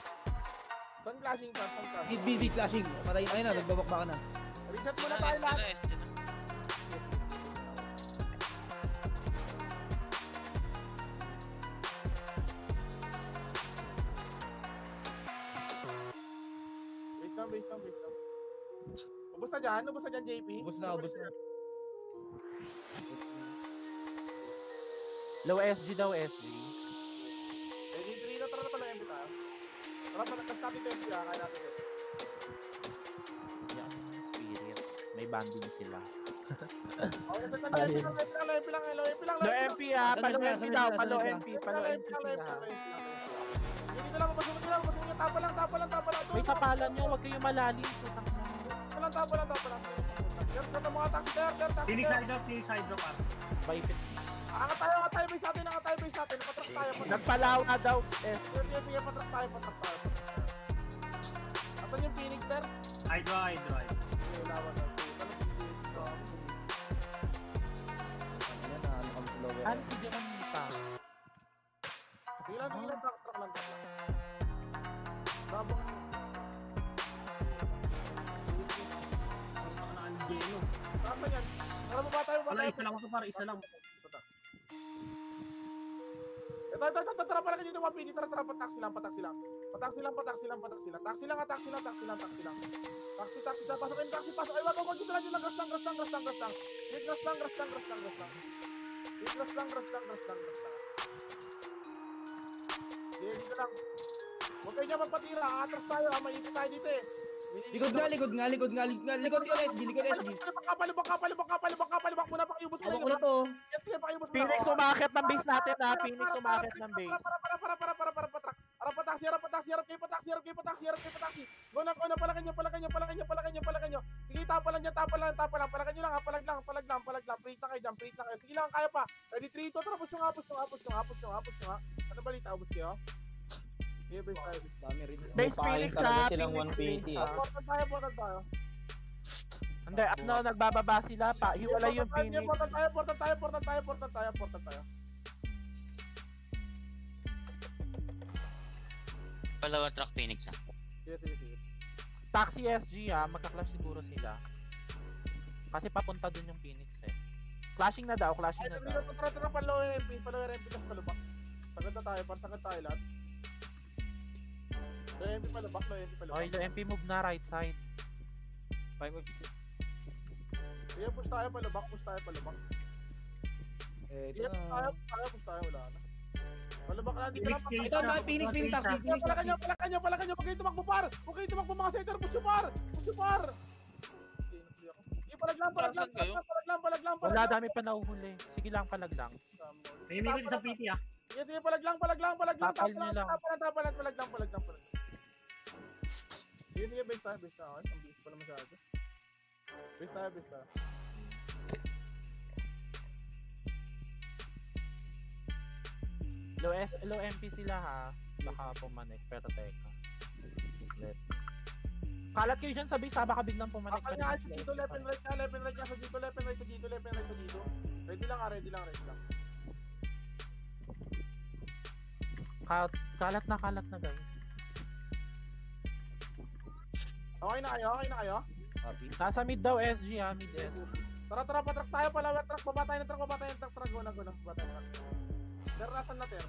Speaker 5: Sun clashing sun clashing.
Speaker 8: Hit BB clashing. Patay, ayun na, nagbabakbaka na.
Speaker 5: Reset muna
Speaker 3: na,
Speaker 5: tayo lahat. dyan? Ubus na dyan, JP?
Speaker 8: Ubus na, ubus na.
Speaker 2: Low SG daw, SG.
Speaker 5: Eh, di 3 na, tara na pala, MK. Tara pala, kasabi ko MK, kaya natin yun.
Speaker 2: Yeah, spirit. May banding sila.
Speaker 5: oh, MP lang, MP lang, MP lang, MP lang,
Speaker 2: Low MP
Speaker 8: ha,
Speaker 2: palo MP daw, palo MP, palo MP. Hindi
Speaker 5: na lang, pasunod na lang, pasunod na, tapa lang, tapa lang, tapa lang.
Speaker 2: May kapalan nyo, huwag kayong malalim. Tutang walang
Speaker 5: tap, walang tap, walang tap. Meron ka ng mga tank, sir, sir, tank,
Speaker 11: Sinig
Speaker 5: sir.
Speaker 11: side drop, sinig side drop ah.
Speaker 5: Angat tayo, angat tayo, base natin, angat tayo, base natin. Tayo, patrack.
Speaker 2: Nagpalaw na daw. Eh,
Speaker 5: Sir, sir, sir, patrack tayo, patrack tayo. Asan yung Phoenix, sir?
Speaker 11: Hydro, hydro.
Speaker 5: Okay, wala, wala. Ano
Speaker 8: kami lower.
Speaker 2: ano si
Speaker 5: Jamon Mita? Bilang, bilang,
Speaker 11: tak.
Speaker 5: para
Speaker 11: isa lang ako, para isa lang.
Speaker 5: Tara, tara, tara, tara, para kayo yung mapili. Tara, tara, pataksi lang, pataksi lang. Pataksi lang, pataksi lang, pataksi lang. Taksi lang, taksi lang, taksi lang, taksi lang. Taksi, taksi, taksi, pasok kayo, taksi, pasok. Ay, wag ko, dito lang, dito lang, rastang, rastang, rastang, rastang. Wait, rastang, rastang, rastang, rastang. Wait, rastang, rastang, rastang, rastang. Dito lang. Huwag kayo niya magpatira, atras tayo, ah. ha, maipit tayo dito eh.
Speaker 8: Likod nga, likod nga, likod nga, likod nga, likod ka SG, likod SG.
Speaker 5: Palibak ka, palibak ka, palibak ka, palibak ka, palibak muna, pakiubos mo na
Speaker 8: ko na to.
Speaker 5: Yes, sige, pakiubos mo na.
Speaker 2: Phoenix
Speaker 5: Oh.
Speaker 2: umakit ng base natin ha. Phoenix umakit ng base.
Speaker 5: para, para, para, para, para, para. Harap pataksi, harap pataksi, harap kayo pataksi, harap kayo pataksi, harap kayo pataksi. Go na, go na, palakan nyo, palakan nyo, palakan nyo, palakan nyo, palakan nyo. Sige, tapa lang dyan, tapa lang, tapa lang, palakan nyo lang, palag lang, palag lang, palag lang, prate lang kayo dyan, prate lang kayo. Sige lang, kaya pa. Ready, 3, 2, tara, push nyo nga, push nyo nga, push nyo nga, push nyo nga, push nyo nga. Ano balita, ubus kayo? Tayo, base.
Speaker 8: Dami rin.
Speaker 10: Mukha
Speaker 2: Phoenix
Speaker 10: talaga
Speaker 2: ha.
Speaker 10: silang
Speaker 2: Phoenix
Speaker 10: 150,
Speaker 2: Phoenix,
Speaker 10: ah.
Speaker 2: ha.
Speaker 5: Portal tayo, portal tayo.
Speaker 2: Hindi, ano, nagbababa sila pa. Hiwalay yung Phoenix.
Speaker 5: Portal tayo, portal tayo, portal tayo, portal tayo, portal tayo.
Speaker 9: Palawa truck Phoenix ah.
Speaker 5: Sige, sige, sige.
Speaker 2: Taxi SG ha. Magka-clash siguro sila. Kasi papunta dun yung Phoenix eh. Clashing na daw, clashing
Speaker 5: Ay,
Speaker 2: na daw.
Speaker 5: tara, tara, tara, palo MP, palo MP, tapos palubak. Sagad na tayo, pasagad tayo lahat. Eh, low MP pala, back low MP pala.
Speaker 2: Okay, low MP move na right side.
Speaker 1: 5 of
Speaker 5: 2. Yeah, push tayo pala, back push tayo pala, back.
Speaker 8: Eh, ito
Speaker 5: yeah,
Speaker 8: na.
Speaker 5: Tayo, tayo, push tayo, wala na. Palabak lang, hindi
Speaker 11: ka
Speaker 5: lang
Speaker 8: Ito, ito, Phoenix, Phoenix,
Speaker 5: Tax,
Speaker 8: Phoenix,
Speaker 5: Tax. Palakanya, palakanya, palakanya, huwag kayo tumakbo par! Huwag kayo tumakbo mga center, push par! Push par! Palaglang, palaglang, palaglang, palaglang, palaglang,
Speaker 2: Wala, dami pa nauhuli. Sige lang, palaglang.
Speaker 11: May may sa PT ah.
Speaker 5: Yeah, sige, palaglang, palaglang, palaglang,
Speaker 2: tapal
Speaker 5: lang, tapal lang, tapal palaglang, palaglang, palaglang. Sige, sige, base tayo, base tayo. Ay, ang bilis pala masyado. Base tayo, base tayo.
Speaker 2: Low, S, low MP sila ha. Baka pumanik, pero teka. Let. Kalat kayo dyan sa base ha, baka biglang pumanik
Speaker 5: Akal nga, sa dito, left and right nga, left and right sa dito, left and right, sa dito, left and right, sa dito. Ready lang ah, ready lang, ready lang.
Speaker 2: Ka- kalat na kalat na guys.
Speaker 5: Okay na kayo? Okay na kayo?
Speaker 8: Copy.
Speaker 2: Nasa mid daw SG ha, mid SG.
Speaker 5: Tara, tara, patrak tayo pala. Truck, baba tayo ng truck, baba tayo ng truck. Tara, go na, go na. Baba tayo ng truck. Ter, nasan na, Ter?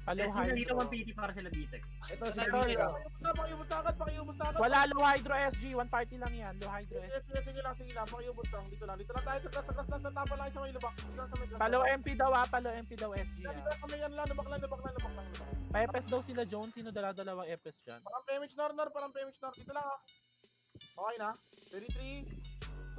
Speaker 2: Palo
Speaker 11: Yes, yun dito
Speaker 2: hydro.
Speaker 11: 1PT para sila Bitek.
Speaker 8: Ito, si
Speaker 2: Ito,
Speaker 8: Bitek.
Speaker 2: ito.
Speaker 5: Pakiubos na, na agad, pakiubos na agad.
Speaker 2: Wala low hydro SG, one party lang yan, low hydro SG.
Speaker 5: Sige, sige, sige lang, sige lang. Pakiubos lang. Dito lang. Dito lang tayo. Sa sa lang. Sa tapa lang sa may lubak. Sa.
Speaker 2: Palo MP daw ha, palo MP daw SG
Speaker 5: Dito sa may yan lang. Lubak lang, lubak lang, lubak lang.
Speaker 2: Pa-FS daw sila Jones, sino dala-dalawang FS dyan?
Speaker 5: Parang PMH Nor, Nor. Parang PMH Nor. Dito lang, ah. Okay na. 33,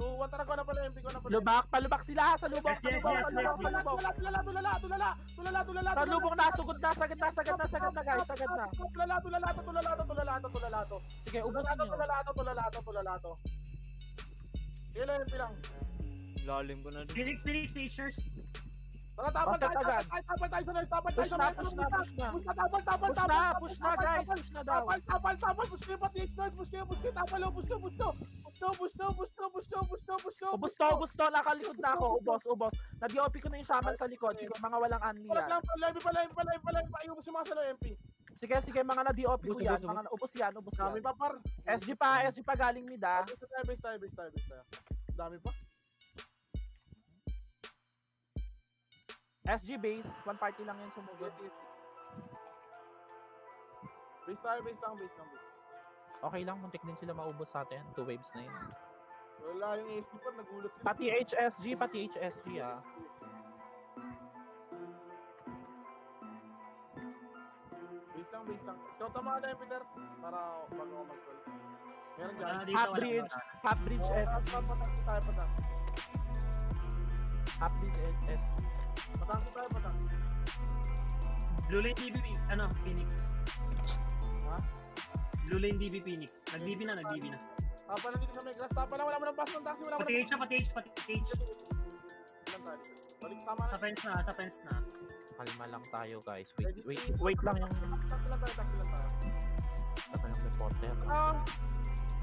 Speaker 5: 2, 1. Tara, go na pala. MP ko na pala.
Speaker 2: Lubak, palubak sila sa lubak,
Speaker 11: Yes,
Speaker 2: sa
Speaker 11: yes,
Speaker 2: lubak,
Speaker 11: yes,
Speaker 2: sa lubak,
Speaker 11: yes,
Speaker 2: sa
Speaker 11: yes.
Speaker 2: lubak.
Speaker 5: Tulala, tulala, tulala, tulala, tulala, tulala,
Speaker 2: Sa lubok na, sugod na, sagad na, sagad na, sagad na guys, sagad na.
Speaker 5: Tulala, tulala, tulala, tulala, tulala, tulala.
Speaker 2: Sige, ubusin
Speaker 5: Tulala,
Speaker 2: nyo.
Speaker 5: tulala, tulala, tulala. Kailan MP lang.
Speaker 3: Lalim ko na dun.
Speaker 11: Phoenix, Phoenix, Teachers.
Speaker 2: Tapos
Speaker 5: na
Speaker 2: agad.
Speaker 5: Tapos tayo sa nurse. Tapos tayo sa nurse.
Speaker 2: Push na, push na.
Speaker 5: Push na, tapos,
Speaker 2: tapos,
Speaker 5: tapos.
Speaker 2: Push na, guys. Push na daw.
Speaker 5: Tapos, tapos, tapos. Push na, pati nurse. Push na, push na. Tapos, push na, push na. Ubus na, ubus na, ubus na, ubus na,
Speaker 2: ubus na, ubus na, nakalikod na ako, ubos, ubos. Nag-OP ko na yung shaman sa likod, sige, mga walang unli yan.
Speaker 5: Palag lang, palabi, palabi, palabi, palabi, ayaw ko sumasa ng MP.
Speaker 2: Sige, sige, mga na-DOP ko yan, mga ubos yan, ubos yan.
Speaker 5: Dami pa, par.
Speaker 2: SG pa, SG pa galing mid, ah.
Speaker 5: Base tayo, base tayo, base tayo. Dami pa.
Speaker 2: SG base, one party lang yun sumugod.
Speaker 5: Base tayo, base lang, base lang, base.
Speaker 2: Okay lang, muntik din sila maubos sa atin. Two waves na yun.
Speaker 5: Wala yung ASP pa, nagulat sila.
Speaker 2: Pati HSG, pati HSG ah.
Speaker 5: Base lang, base lang. Scout ang mga na Peter. Para bago ako mag-call. Meron dyan.
Speaker 2: Half bridge, half bridge
Speaker 5: tayo, patang.
Speaker 2: half bridge S.
Speaker 5: Patang tayo, patang.
Speaker 11: Blue Lane DB, ano, Phoenix.
Speaker 5: Ha?
Speaker 11: Blue Lane DB Phoenix. Nag-DB na, nag-DB na.
Speaker 5: Tapa lang dito sa may grass. Tapa lang, wala mo ng pass ng taxi, wala mo
Speaker 11: Pati
Speaker 5: ng
Speaker 11: H na, pati H, pati H.
Speaker 5: Ilan tayo? Balik, tama na.
Speaker 11: Sa fence na, sa fence na.
Speaker 2: Kalma lang tayo guys. Wait, wait, wait lang yung
Speaker 5: Taxi lang tayo, taxi lang tayo.
Speaker 2: tagal ng reporter.
Speaker 5: Ah!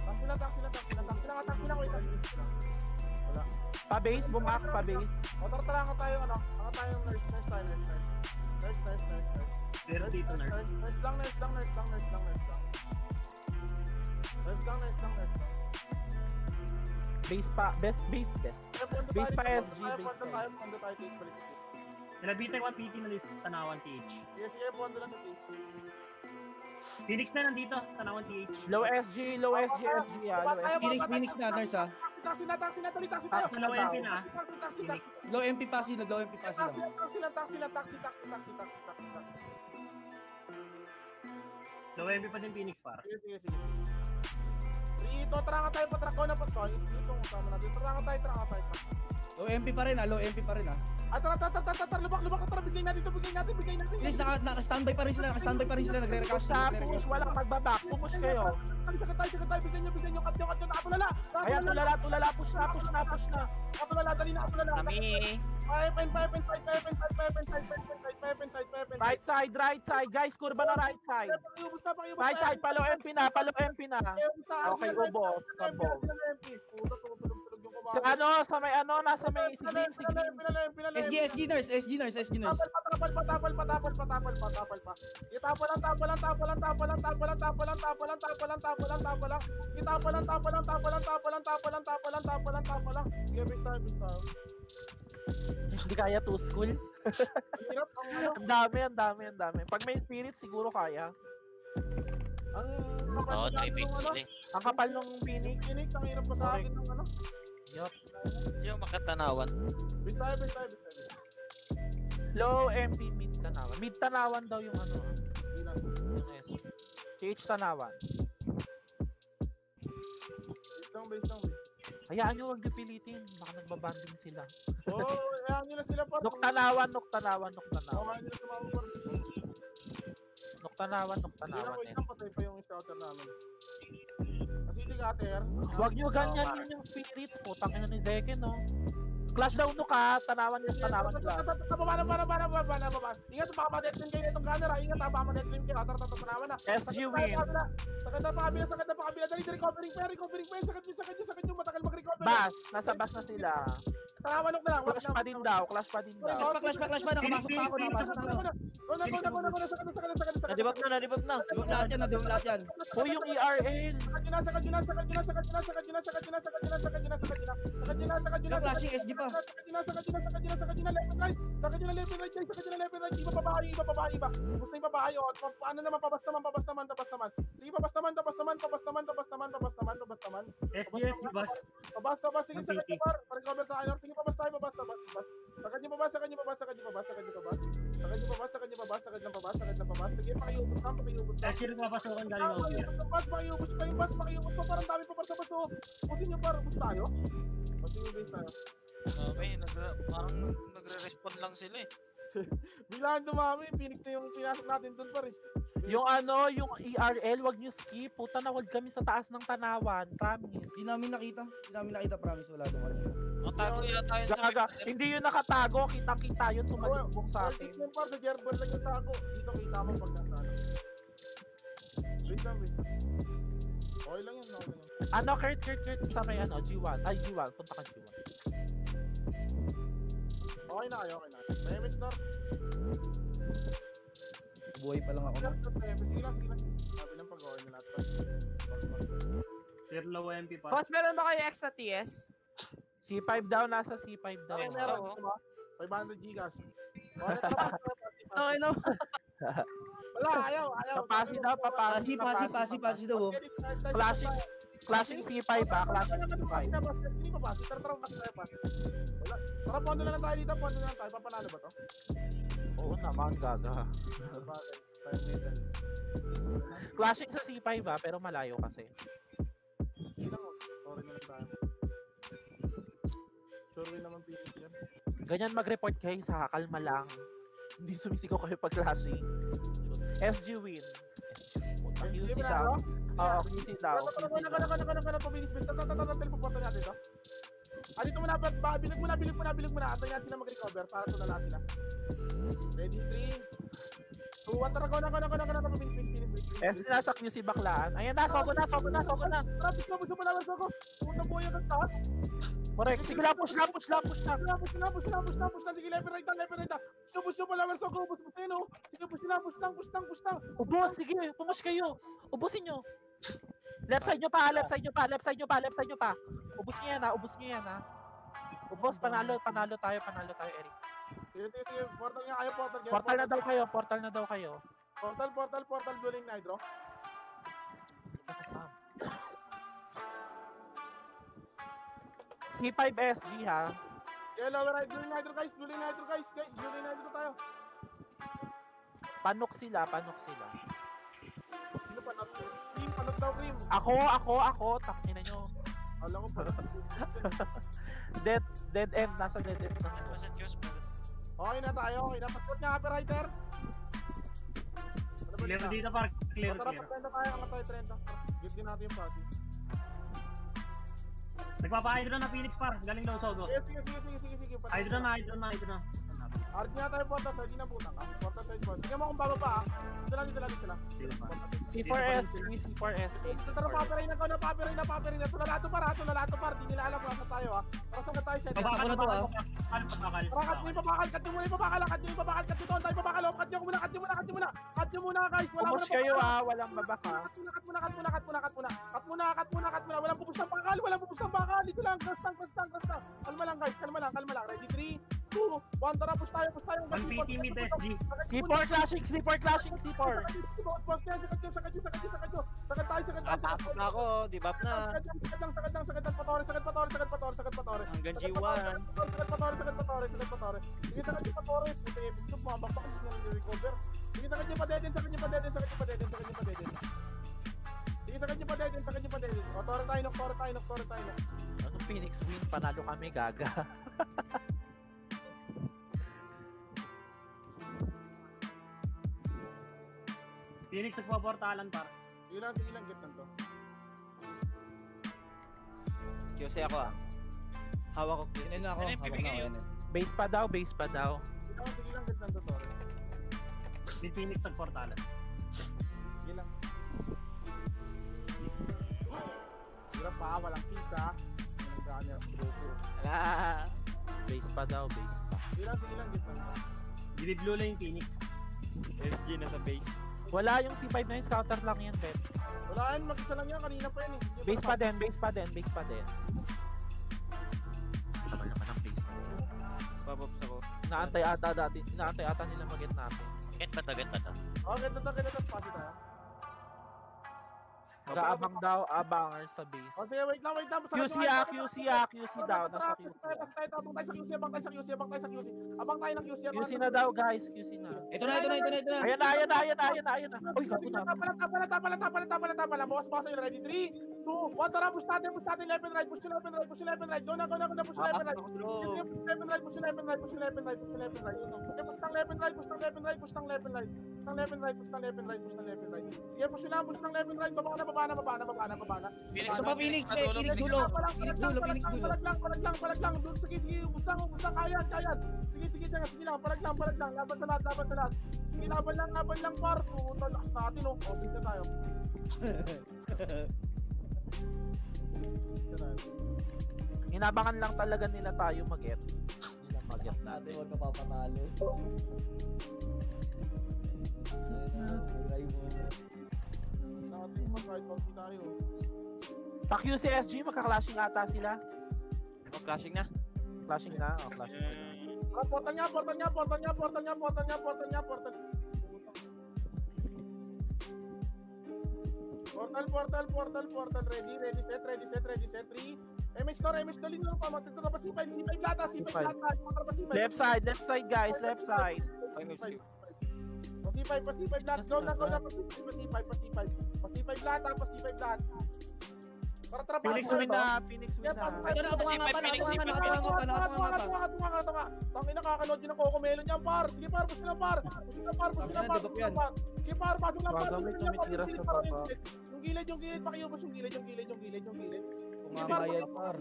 Speaker 5: Taxi lang, taxi lang, taxi lang, taxi lang, taxi lang, wait. taxi lang. Wala.
Speaker 2: Pa-base, bumak, pa-base.
Speaker 5: O, tara, tayo, ano? Nga tayo, nurse, nurse tayo, nurse, nurse. Nurse, nurse, nurse, nurse.
Speaker 11: Pero dito, nurse.
Speaker 5: Nurse, nurse lang, nurse lang, nurse lang, nurse lang, nurse lang. Nurse lang, nurse lang, nurse lang.
Speaker 2: Base pa, best base, best. Base
Speaker 5: tayo,
Speaker 2: pa
Speaker 5: tayo,
Speaker 2: base pa
Speaker 5: tayo, pondo tayo, TH, balik sa TH.
Speaker 11: Nilabitay 1 PT na list, Tanawan TH.
Speaker 5: Sige, sige, pondo lang sa TH.
Speaker 11: Phoenix na nandito, Tanawan TH.
Speaker 2: Low SG, low SG, SG ah, low SG.
Speaker 8: Phoenix, Phoenix na, nurse ah.
Speaker 5: Taxi na, taxi na, dali, taxi tayo.
Speaker 11: Tapos dalawa MP na.
Speaker 5: Taxi, taxi, taxi.
Speaker 8: Low MP pa sila, low MP pa sila.
Speaker 5: Taxi lang, taxi lang, taxi lang, taxi, taxi, taxi, taxi, taxi, taxi.
Speaker 11: Low MP pa din Phoenix par.
Speaker 5: Sige, sige, sige. Dito, tara nga tayo, patrak ko na pa. Sorry, dito, kasama natin. Tara nga tayo, tara nga tayo.
Speaker 8: Low MP pa rin ah, low MP pa rin ah.
Speaker 5: Ah, tara, tara, tara, tara, lubak, lubak, tara, bigay natin ito, bigay natin, bigay natin.
Speaker 8: Please, naka, naka-standby pa rin sila, naka-standby pa rin sila, nagre-recast
Speaker 2: na,
Speaker 8: nagre-recast
Speaker 2: push, walang magbaback. Pumush kayo.
Speaker 5: Sakit tayo, sakit tayo, bigyan nyo, bigyan nyo, kat nyo, kat nyo, nakatulala.
Speaker 2: Ayan, tulala, tulala, push na, push na, push na.
Speaker 5: Nakatulala, dali, nakatulala.
Speaker 3: Kami.
Speaker 5: Five and five and five, five and five, five and five, five and five, five and five, five and five.
Speaker 2: Right side, right side. Guys, kurba na right side.
Speaker 5: Na,
Speaker 2: Right
Speaker 5: na.
Speaker 2: side, palo MP na, palo MP na.
Speaker 5: Na,
Speaker 2: Okay, ubos,
Speaker 5: right, right,
Speaker 2: kabog. Sa ano, sa may ano, nasa may si Glim, si Glim.
Speaker 5: Pinalalim, pinalalim,
Speaker 8: SG, SG nurse, SG nurse, SG nurse.
Speaker 5: Patapal, patapal, patapal, patapal, patapal pa. Itapal lang, tapal lang, tapal lang, tapal lang, tapal lang, tapal lang, tapal lang, tapal lang, tapal lang, tapal lang. Itapal lang, tapal lang, tapal lang, tapal lang, tapal lang, tapal lang, tapal lang, tapal lang. Sige, big time, big time.
Speaker 2: Hindi kaya to school.
Speaker 5: Ang ano,
Speaker 2: dami, ang dami, ang dami. Pag may spirit, siguro kaya.
Speaker 5: ang kapal
Speaker 9: Oo,
Speaker 5: ng ano, ano,
Speaker 9: eh.
Speaker 2: Ang kapal ng Phoenix.
Speaker 5: Kinig, ang hirap pa sa akin ng ano.
Speaker 2: Yup.
Speaker 3: Yung makatanawan.
Speaker 5: Wait tayo, wait tayo, wait tayo.
Speaker 2: Low MP mid tanawan. Mid tanawan daw yung ano. Ah. Yung S. TH tanawan.
Speaker 5: Base lang, base lang, base.
Speaker 2: Hayaan nyo, huwag pilitin. Baka nagbabanding sila.
Speaker 5: Oo, oh, hayaan nyo na sila pa.
Speaker 2: Noktanawan, noktanawan, noktanawan. Oo, oh, hayaan
Speaker 5: nyo na sumama pa.
Speaker 2: Noktanawan, noktanawan.
Speaker 5: Hindi na
Speaker 2: ko
Speaker 5: isang patay pa yung scouter namin. Cutter.
Speaker 2: Huwag nyo ganyan yun yung spirits. Putang ina ni Zeke, no? Clash daw no ka, tanawan yung tanawan nila.
Speaker 5: Baba na, baba na, baba na, baba. Ingat, baka ma-deadline kayo nitong camera. Ingat, baka ma-deadline kayo. Tara, tara, tanawan na.
Speaker 2: SG win.
Speaker 5: Sakit na pa kabila, sakit na pa kabila. Dali, recovering pa, recovering pa. Sakit sakit nyo, sakit nyo. Matagal mag-recover.
Speaker 2: Bas, nasa bas na sila.
Speaker 5: Tarawanok na lang.
Speaker 2: Clash pa din daw, clash pa din daw.
Speaker 8: Clash pa, clash pa, clash pa. Nakapasok na ako, nakapasok na ako.
Speaker 5: Go na, go na, go na, go na, sakad na, sakad na, sakad na,
Speaker 8: ba lahat yan, di ba lahat yan?
Speaker 2: Hoy, yung E ERL.
Speaker 5: Sakad nyo na, sakad nyo na, sakad nyo na, sakad nyo na, sakad nyo na, sakad nyo na, sakad nyo na, sakad nyo na, sakad nyo na, sakad nyo na, sakad nyo na,
Speaker 8: Yung clashing SG pa.
Speaker 5: sakad nyo na, sakad nyo na, sakad nyo na, sakad nyo na, left and right, sakad nyo na, left and right, sakad nyo na, left and right, iba babae, iba babae, iba. Gusto yung babae, oh, pa- paano naman, pabas naman, pabas naman, pabas naman. Sige, pabas naman, pabas naman, pabas naman, pabas naman, pabas naman, pabas naman.
Speaker 11: SG, SG, boss.
Speaker 5: Pabas, pabas, sige, sakad
Speaker 11: titik.
Speaker 5: par, recover sa ano, Sige, babas tayo, babas, babas, babas. Sa kanya babas, sa kanya babas, sa kanya babas, sa kanya babas. Sa kanya babas, sa kanya babas, sa kanya babas, sa kanya babas. Sige, pakiubos ka, pakiubos
Speaker 11: ka. Dahil mapasukan
Speaker 5: ah, galing
Speaker 11: ako.
Speaker 5: Pakiubos ka, pakiubos ka, pakiubos ka, pakiubos ka. Parang dami pa pa sa baso. Oh. Pusin niyo para, bus tayo. Pusin niyo base tayo.
Speaker 3: Okay, parang nagre-respond lang sila eh.
Speaker 5: Biglaan dumami, Phoenix na yung pinasok natin dun pa rin.
Speaker 2: Yung ano, yung ERL, wag nyo skip. Puta na, wag kami sa taas ng tanawan. Promise.
Speaker 8: Di namin nakita. Di namin nakita, promise. Wala doon kanina.
Speaker 3: Ang tago yata yun sa
Speaker 2: Gaga, hindi yun nakatago. Kitang-kita yun, sumalubong sa atin.
Speaker 5: Dito yung par, sa Gerber lang yung tago. Dito kita mo pag nasa ano. Wait lang, wait. Okay lang okay lang yan.
Speaker 2: Ano, Kurt, Kurt, Kurt, sa may ano, G1. Ay, G1. Punta ka G1.
Speaker 5: Okay na kayo, okay na. May image na.
Speaker 8: Buhay pa lang ako.
Speaker 5: Sige lang, sige lang, sige lang. Sabi na lahat. par.
Speaker 11: Tier low MP pa.
Speaker 6: Boss, meron ba kayo extra TS?
Speaker 2: C5 daw, nasa C5 daw.
Speaker 5: Okay, meron. mo? 500 Gcash. Okay,
Speaker 6: na.
Speaker 5: Wala, ayaw, ayaw.
Speaker 2: Papasi daw, papasi,
Speaker 8: Pasi, pasi, pasi, pasi daw. oh.
Speaker 2: Flashing C5 ba? Flashing C5.
Speaker 5: Hindi pa pasi. Tara, tara, pasi tayo, pasi. Wala. Tara, pondo na lang tayo dito, pondo na lang tayo. Papanalo ba to?
Speaker 2: Oo naman, gaga. Flashing sa C5 ba? Pero malayo kasi.
Speaker 5: Sige lang, oh. Sorry na lang tayo. Sure win naman Phoenix yan.
Speaker 2: Ganyan mag-report kayo sa kalma lang. Hindi sumisigaw kayo pag flashing. SG win. SG. Putang
Speaker 5: Sige,
Speaker 2: QC
Speaker 5: manalo?
Speaker 2: Oo, ginising daw.
Speaker 5: Naka, naka, naka, naka, naka, bilis, bilis. Tata, tata, teleportan natin ito. Ah, dito muna, ba, bilag muna, bilag muna, bilag muna. Antayin natin sila mag-recover para tulala sila. Ready, 3, 2, 1, tara, go, nako, nako, nako, nako, bilis, bilis, bilis, bilis. Eh,
Speaker 2: sinasak niyo si Baklaan. Ayan na, soko na, soko na, soko na.
Speaker 5: Tara, push na, push na, malalas ako. Pumunta po yung kagtahan.
Speaker 2: Correct. Sige lang, push lang, push lang, push lang.
Speaker 5: Push lang, push lang, push lang, push lang. Sige, level right, level right. Sige, push lang, palawers ako. Push, push, push, push lang, push lang, push lang, push lang.
Speaker 2: Ubos, sige, pumush kayo. Ubusin nyo. Left side nyo pa, left side nyo pa, left side nyo pa, left side nyo pa. Ubus nyo yan ha, ubus nyo yan ha. Ubos, panalo, panalo tayo, panalo tayo, Eric.
Speaker 5: Sige, sige, sige. Portal nga kayo, portal. kayo,
Speaker 2: Portal na daw kayo, portal na daw kayo.
Speaker 5: Portal, portal, portal, blue lane na hydro.
Speaker 2: C5SG ha.
Speaker 5: Yellow, right, blue lane hydro, guys. Blue lane hydro, guys. Guys, blue lane hydro tayo.
Speaker 2: Panok sila, panok sila.
Speaker 5: Daw.
Speaker 2: Ako, ako, ako, takina nyo.
Speaker 5: Alam ko pa.
Speaker 2: Dead, dead end, nasa dead end na.
Speaker 3: It wasn't yours, pero
Speaker 5: Okay na tayo, okay na. Passport nga, copywriter. Ano
Speaker 11: Clear
Speaker 5: dito?
Speaker 11: dito par. Clear,
Speaker 5: Tara,
Speaker 11: clear.
Speaker 5: pag tayo, angat tayo 30. Get din natin yung pasi.
Speaker 11: Nagpapa-hydro na Phoenix par. Galing daw Sogo.
Speaker 5: Sige, sige, sige, sige, sige, sige.
Speaker 11: Hydro na, hydro na, hydro na.
Speaker 5: Arg nga tayo, portal side. Hindi na butang ka. Portal side, portal. Tingnan mo kung bababa ah. Dito lang, dito lang, dito lang.
Speaker 11: Sige, par.
Speaker 2: C4SG, C4SG.
Speaker 5: Tara, papiray na ko na, papiray na, papiray na. Tulalato par, ha, tulalato par. Di nila alam kung nasa tayo, ha. Tara, saan ka tayo, side.
Speaker 11: Babakal,
Speaker 8: Ako na to,
Speaker 11: babakal,
Speaker 8: ah.
Speaker 5: cut mo yung papakal, cut nyo muna yung papakal, cut nyo yung papakal, cut nyo doon, tayo papakal, oh, cut nyo muna, cut nyo muna, cut nyo muna, cut nyo muna, guys, wala mo na
Speaker 2: kayo ha, walang.
Speaker 5: Cut muna, cut muna, cut muna, cut muna, cut muna, cut muna, cut muna, cut muna, walang pupus ng bakal, walang pupus ng bakal, dito lang, lang, cross lang, kalma lang guys, kalma lang, kalma lang, ready, 3, 2, 1, tara, push tayo, push tayo,
Speaker 11: 1PT mid SG.
Speaker 2: C4 clashing, C4 clashing, C4.
Speaker 5: Boss niya, sakad nyo, sakad nyo, sakad nyo, sakad nyo, sakad tayo, sakad tayo,
Speaker 10: Nakapasok na ako, di ba na?
Speaker 5: Sakad lang, sakad lang, sakad lang, sakad lang, patore, sakad patore, sakad patore, sakad patore.
Speaker 10: Hanggang
Speaker 5: Sakad
Speaker 10: G1.
Speaker 5: patore, Sakad patore, sakad patore, sakad patore. Sige, sakad nyo patore, puti episode, mga bakbak, hindi nyo recover. Sige, sakad nyo pa dedin, sakad nyo pa dedin, sakad nyo pa dedin, sakad nyo pa dedin. Sige, sakad nyo pa dedin, sakad nyo pa dedin. O, tore tayo, nok, tore tayo, nok, tore tayo, nok.
Speaker 2: Ano Phoenix win, panalo kami, gaga.
Speaker 11: Phoenix nagpaportalan par.
Speaker 5: Sige lang, sige lang, get lang to.
Speaker 10: QC ako ah. Hawak ko QC.
Speaker 8: Na ako.
Speaker 3: Ano yung
Speaker 8: na ako,
Speaker 3: yun?
Speaker 2: Base pa daw, base pa daw.
Speaker 5: Sige lang, sige lang, get lang to, tore.
Speaker 11: Di Phoenix nagportalan.
Speaker 5: Sige lang. Hirap pa, walang pizza. Ang gana, grupo.
Speaker 10: Ala.
Speaker 2: Base pa daw, base pa.
Speaker 5: Sige lang, sige lang, gitna.
Speaker 11: Dibi blue lane Phoenix.
Speaker 12: SG nasa base.
Speaker 2: Wala yung C5 na yun, scouter lang yan, Pep.
Speaker 5: Wala yan, mag-isa lang yan, kanina pa yan eh.
Speaker 2: Base pa din, base pa din, base pa din. Tagal naman ang base na yun.
Speaker 12: Papops ako.
Speaker 2: Inaantay ata dati, inaantay ata nila mag-get natin.
Speaker 9: Get ba to, get ba to?
Speaker 5: Oh, ganda to, ganda to, pati tayo.
Speaker 2: Nag-aabang daw, abanger sa base.
Speaker 5: Oh, sige, wait lang, wait lang.
Speaker 2: QC ah, QC ah, QC daw, nasa QC.
Speaker 5: Abang tayo, abang tayo sa QC, abang tayo sa QC, abang tayo sa QC. Abang tayo ng QC.
Speaker 2: QC na daw guys, QC na.
Speaker 8: Ito na, ito na, ito na, ito na.
Speaker 2: Ayan na, ayan na, ayan na, ayan na. Uy, gago na.
Speaker 5: Tapala, tapala, tapala, tapala, tapala, tapala. Are you ready? 3, 2, 1, tara, push natin, push natin, left and right, push left and right, push left and right. Go na, go na, go na, push left and right. Push left and right, push left and right, push left and right, push left and right. Push ng left and right, push ng left and right, push ng left and right. Push ng left and right, push ng left and right, push ng left and right. Sige, push lang, push ng left and right, baba na, baba na, baba na, baba na, baba na.
Speaker 8: Isa pa, Phoenix, eh, Phoenix dulo. Phoenix dulo, Phoenix dulo.
Speaker 5: Palag lang, palag lang, palag lang. Sige, sige, ubus lang, ubus lang, kaya, kaya. Sige, sige, sige, sige lang, palag lang, palag lang. Laban sa lahat, laban sa lahat. Sige, laban lang, laban lang, par. Puta, lakas natin, oh. Oh, bisa tayo.
Speaker 2: Inabangan lang talaga nila tayo mag-get. Nila mag-get
Speaker 8: Natin, huwag ka papatalo. Ayun na, try mo.
Speaker 5: Kahit konti tayo.
Speaker 2: Pa QCSG, magka-clashing ata sila.
Speaker 12: Oh, flashing na.
Speaker 2: Clashing na, oh, clashing na.
Speaker 5: Ah, portal niya, portal niya, portal niya, portal niya, portal niya, portal niya, portal. Portal, portal, portal, portal, ready, ready, set, ready, set, ready, set, 3. MH door, MH door, lino pa, matito na pa, C5, C5 lata, C5
Speaker 2: C5.
Speaker 5: lata, kontra pa C5.
Speaker 2: Left side, left side guys, left side.
Speaker 12: Ay, no, skip.
Speaker 5: Pa C5, pa C5 lahat, go na, go na, pa C5, pa C5, pa C5. Pa C5 lata, pa C5 lahat. Para trapa.
Speaker 2: Phoenix win na, Phoenix win na.
Speaker 8: Ito na, tunga nga pa, nakatunga nga, nakatunga nga pa, nakatunga nga pa.
Speaker 5: Tangin na kakaload yun ng Coco Melon yan, par. Sige, par, push na, par. Push na, par, push na, par. Na. Sige, par, pasok na, par. Push na, par. Yung gilid, yung gilid, yung gilid, pakiubos yung gilid, yung gilid, yung gilid, yung gilid.
Speaker 8: Yan, par.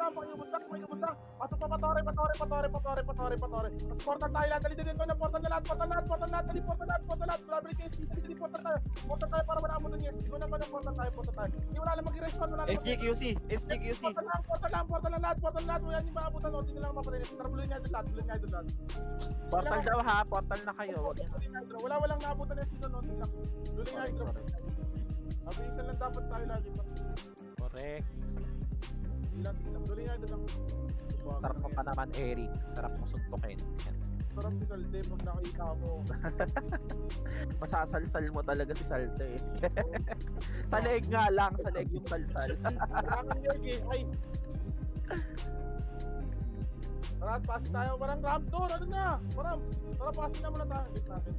Speaker 5: Lang, pakiubos lang, pakiubos lang. Pasok pa, patore, patore, patore, patore, patore, patore. Tapos portal tayo lahat, dali, dali, dali, portal na lahat, portal lahat, portal lahat, dali, portal lahat, portal lahat. Grabe kayo, dali, dali, portal tayo. Portal tayo para wala mo dun yes. Ikaw naman ang portal tayo, portal tayo. Hindi wala lang mag-respawn, wala lang
Speaker 12: SGQC, SGQC.
Speaker 5: Portal lang, portal lang, portal lang lahat, portal lahat. Wala yung maabutan, hindi na lang mapatay. Tara, buloy nga doon lahat, buloy nga doon lahat.
Speaker 2: Portal daw ha, portal na kayo.
Speaker 5: Wala, walang naabutan yung sino, no? Tingnan. Buloy nga. Mabilisan lang dapat tayo lagi pa.
Speaker 2: Correct.
Speaker 5: Ilan, ilan. Buloy nga doon lang.
Speaker 2: Sarap mo pa naman, Eric. Sarap mo suntukin.
Speaker 5: Sarap si Salde pag nakita mo. [laughs]
Speaker 2: Masasalsal mo talaga si Salte eh. [laughs] sa leeg nga lang, sa leeg yung salsal. [laughs]
Speaker 5: Kailangan yun, eh. Ay. Tara, pass tayo. Parang ramp doon. Ano na? Parang, tara, pass na muna tayo. Wait natin.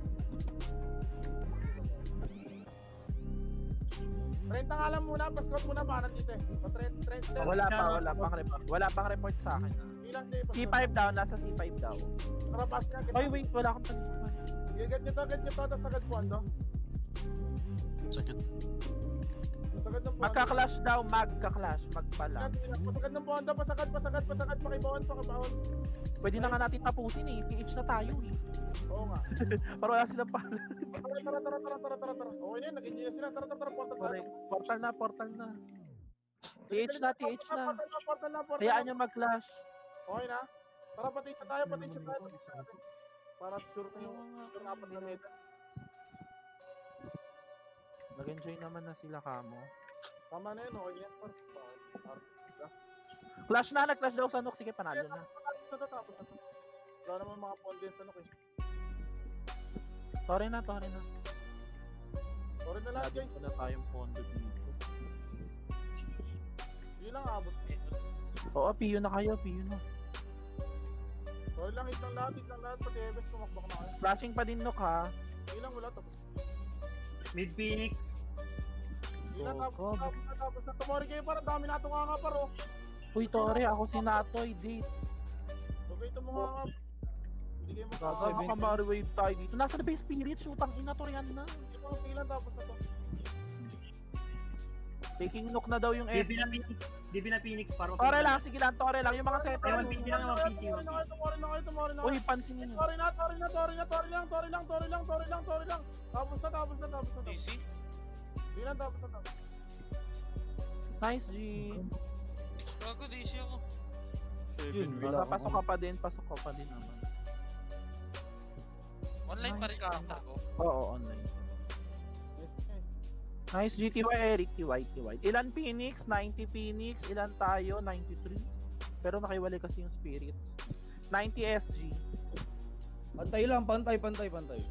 Speaker 5: 30 nga lang muna, pascot muna ba nandito eh. Pa 30, 30.
Speaker 2: wala pa, wala pang report. Wala pang report sa akin.
Speaker 5: Ilang day pa.
Speaker 2: C5 daw, nasa C5 daw.
Speaker 5: Tara, pass na.
Speaker 2: Oy, wait, wala akong talisman.
Speaker 5: Get nyo to, get nyo to, tapos sagad po, ano?
Speaker 7: Sakit.
Speaker 5: Pasagad ng.
Speaker 2: Magka-clash daw, magka-clash, mag pala.
Speaker 5: Pasagad ng pondo, pasagad, pasagad, pasagad, pakibawon, pakibawon.
Speaker 2: Pwede na nga natin tapusin eh, PH na tayo eh.
Speaker 5: Oo nga. [laughs]
Speaker 2: Pero wala silang pala.
Speaker 5: Tara, tara, tara, tara, tara, tara, tara. Okay na nag-engineer sila. Tara, tara, tara, portal tayo.
Speaker 2: Portal na, portal na. TH na, TH na.
Speaker 5: Portal na, portal na, portal
Speaker 2: Hayaan
Speaker 5: na.
Speaker 2: nyo mag-clash.
Speaker 5: Okay na? Tara, pati pa tayo, pati siya tayo, pati siya natin. Para sure na yung sure na apat na meta.
Speaker 2: Nag-enjoy naman na sila kamo.
Speaker 5: Tama na yun, okay yan. Par. Par.
Speaker 2: Clash na, nag-clash daw sa Nook. Sige, panalo na.
Speaker 5: Tapos na to, tapos na to. Wala naman mga condense ano eh.
Speaker 2: Sorry na, sorry na.
Speaker 5: Sorry na lahat
Speaker 2: Lagi
Speaker 5: guys.
Speaker 2: na tayong pondo dito.
Speaker 5: Yun lang abot.
Speaker 2: Oo, PU na kayo, PU na.
Speaker 5: Sorry lang, hit lang lahat, hit lang lahat. Pati Eves, tumakbak na kayo.
Speaker 2: Flashing pa din Nook ha.
Speaker 5: Yun lang, wala tapos.
Speaker 11: Mid Phoenix.
Speaker 5: Yun lang, tapos,
Speaker 2: Oh,
Speaker 5: tapos na. Tumori kayo para dami na nga nga paro.
Speaker 2: Uy, Tore, ako si Natoy, dates.
Speaker 5: Huwag kayo tumunga nga. Hindi kayo
Speaker 2: baka ma-wave tayo dito. Nasa na ba yung spirit? Shootang ina, Torian na.
Speaker 5: Hindi mo pilan, tapos na to.
Speaker 2: Taking Nook na daw yung FG.
Speaker 11: na Phoenix. Na Phoenix. Para
Speaker 2: Tore lang, sige lang, Tore lang. Yung mga setter.
Speaker 11: 150 lang, 150.
Speaker 5: Tumori na kayo, tumori na kayo, tumori na
Speaker 2: Uy, pansin nyo.
Speaker 5: Sorry na, sorry na, sorry na, sorry lang, sorry lang, sorry lang, sorry lang, sorry lang. Tapos na, tapos na, tapos na. tapos.
Speaker 3: DC?
Speaker 5: Hindi lang, tapos na, tapos.
Speaker 2: Nice, G.
Speaker 3: Gago, DC ako.
Speaker 8: Yun,
Speaker 2: Basta pasok ka pa din, pasok ka pa din naman.
Speaker 3: Online pa rin character ko.
Speaker 2: Oo, online. Nice GTY Eric, TY, TY. Ilan Phoenix? 90 Phoenix. Ilan tayo? 93. Pero nakiwalay kasi yung spirits. 90 SG.
Speaker 8: Pantay lang, pantay, pantay, pantay.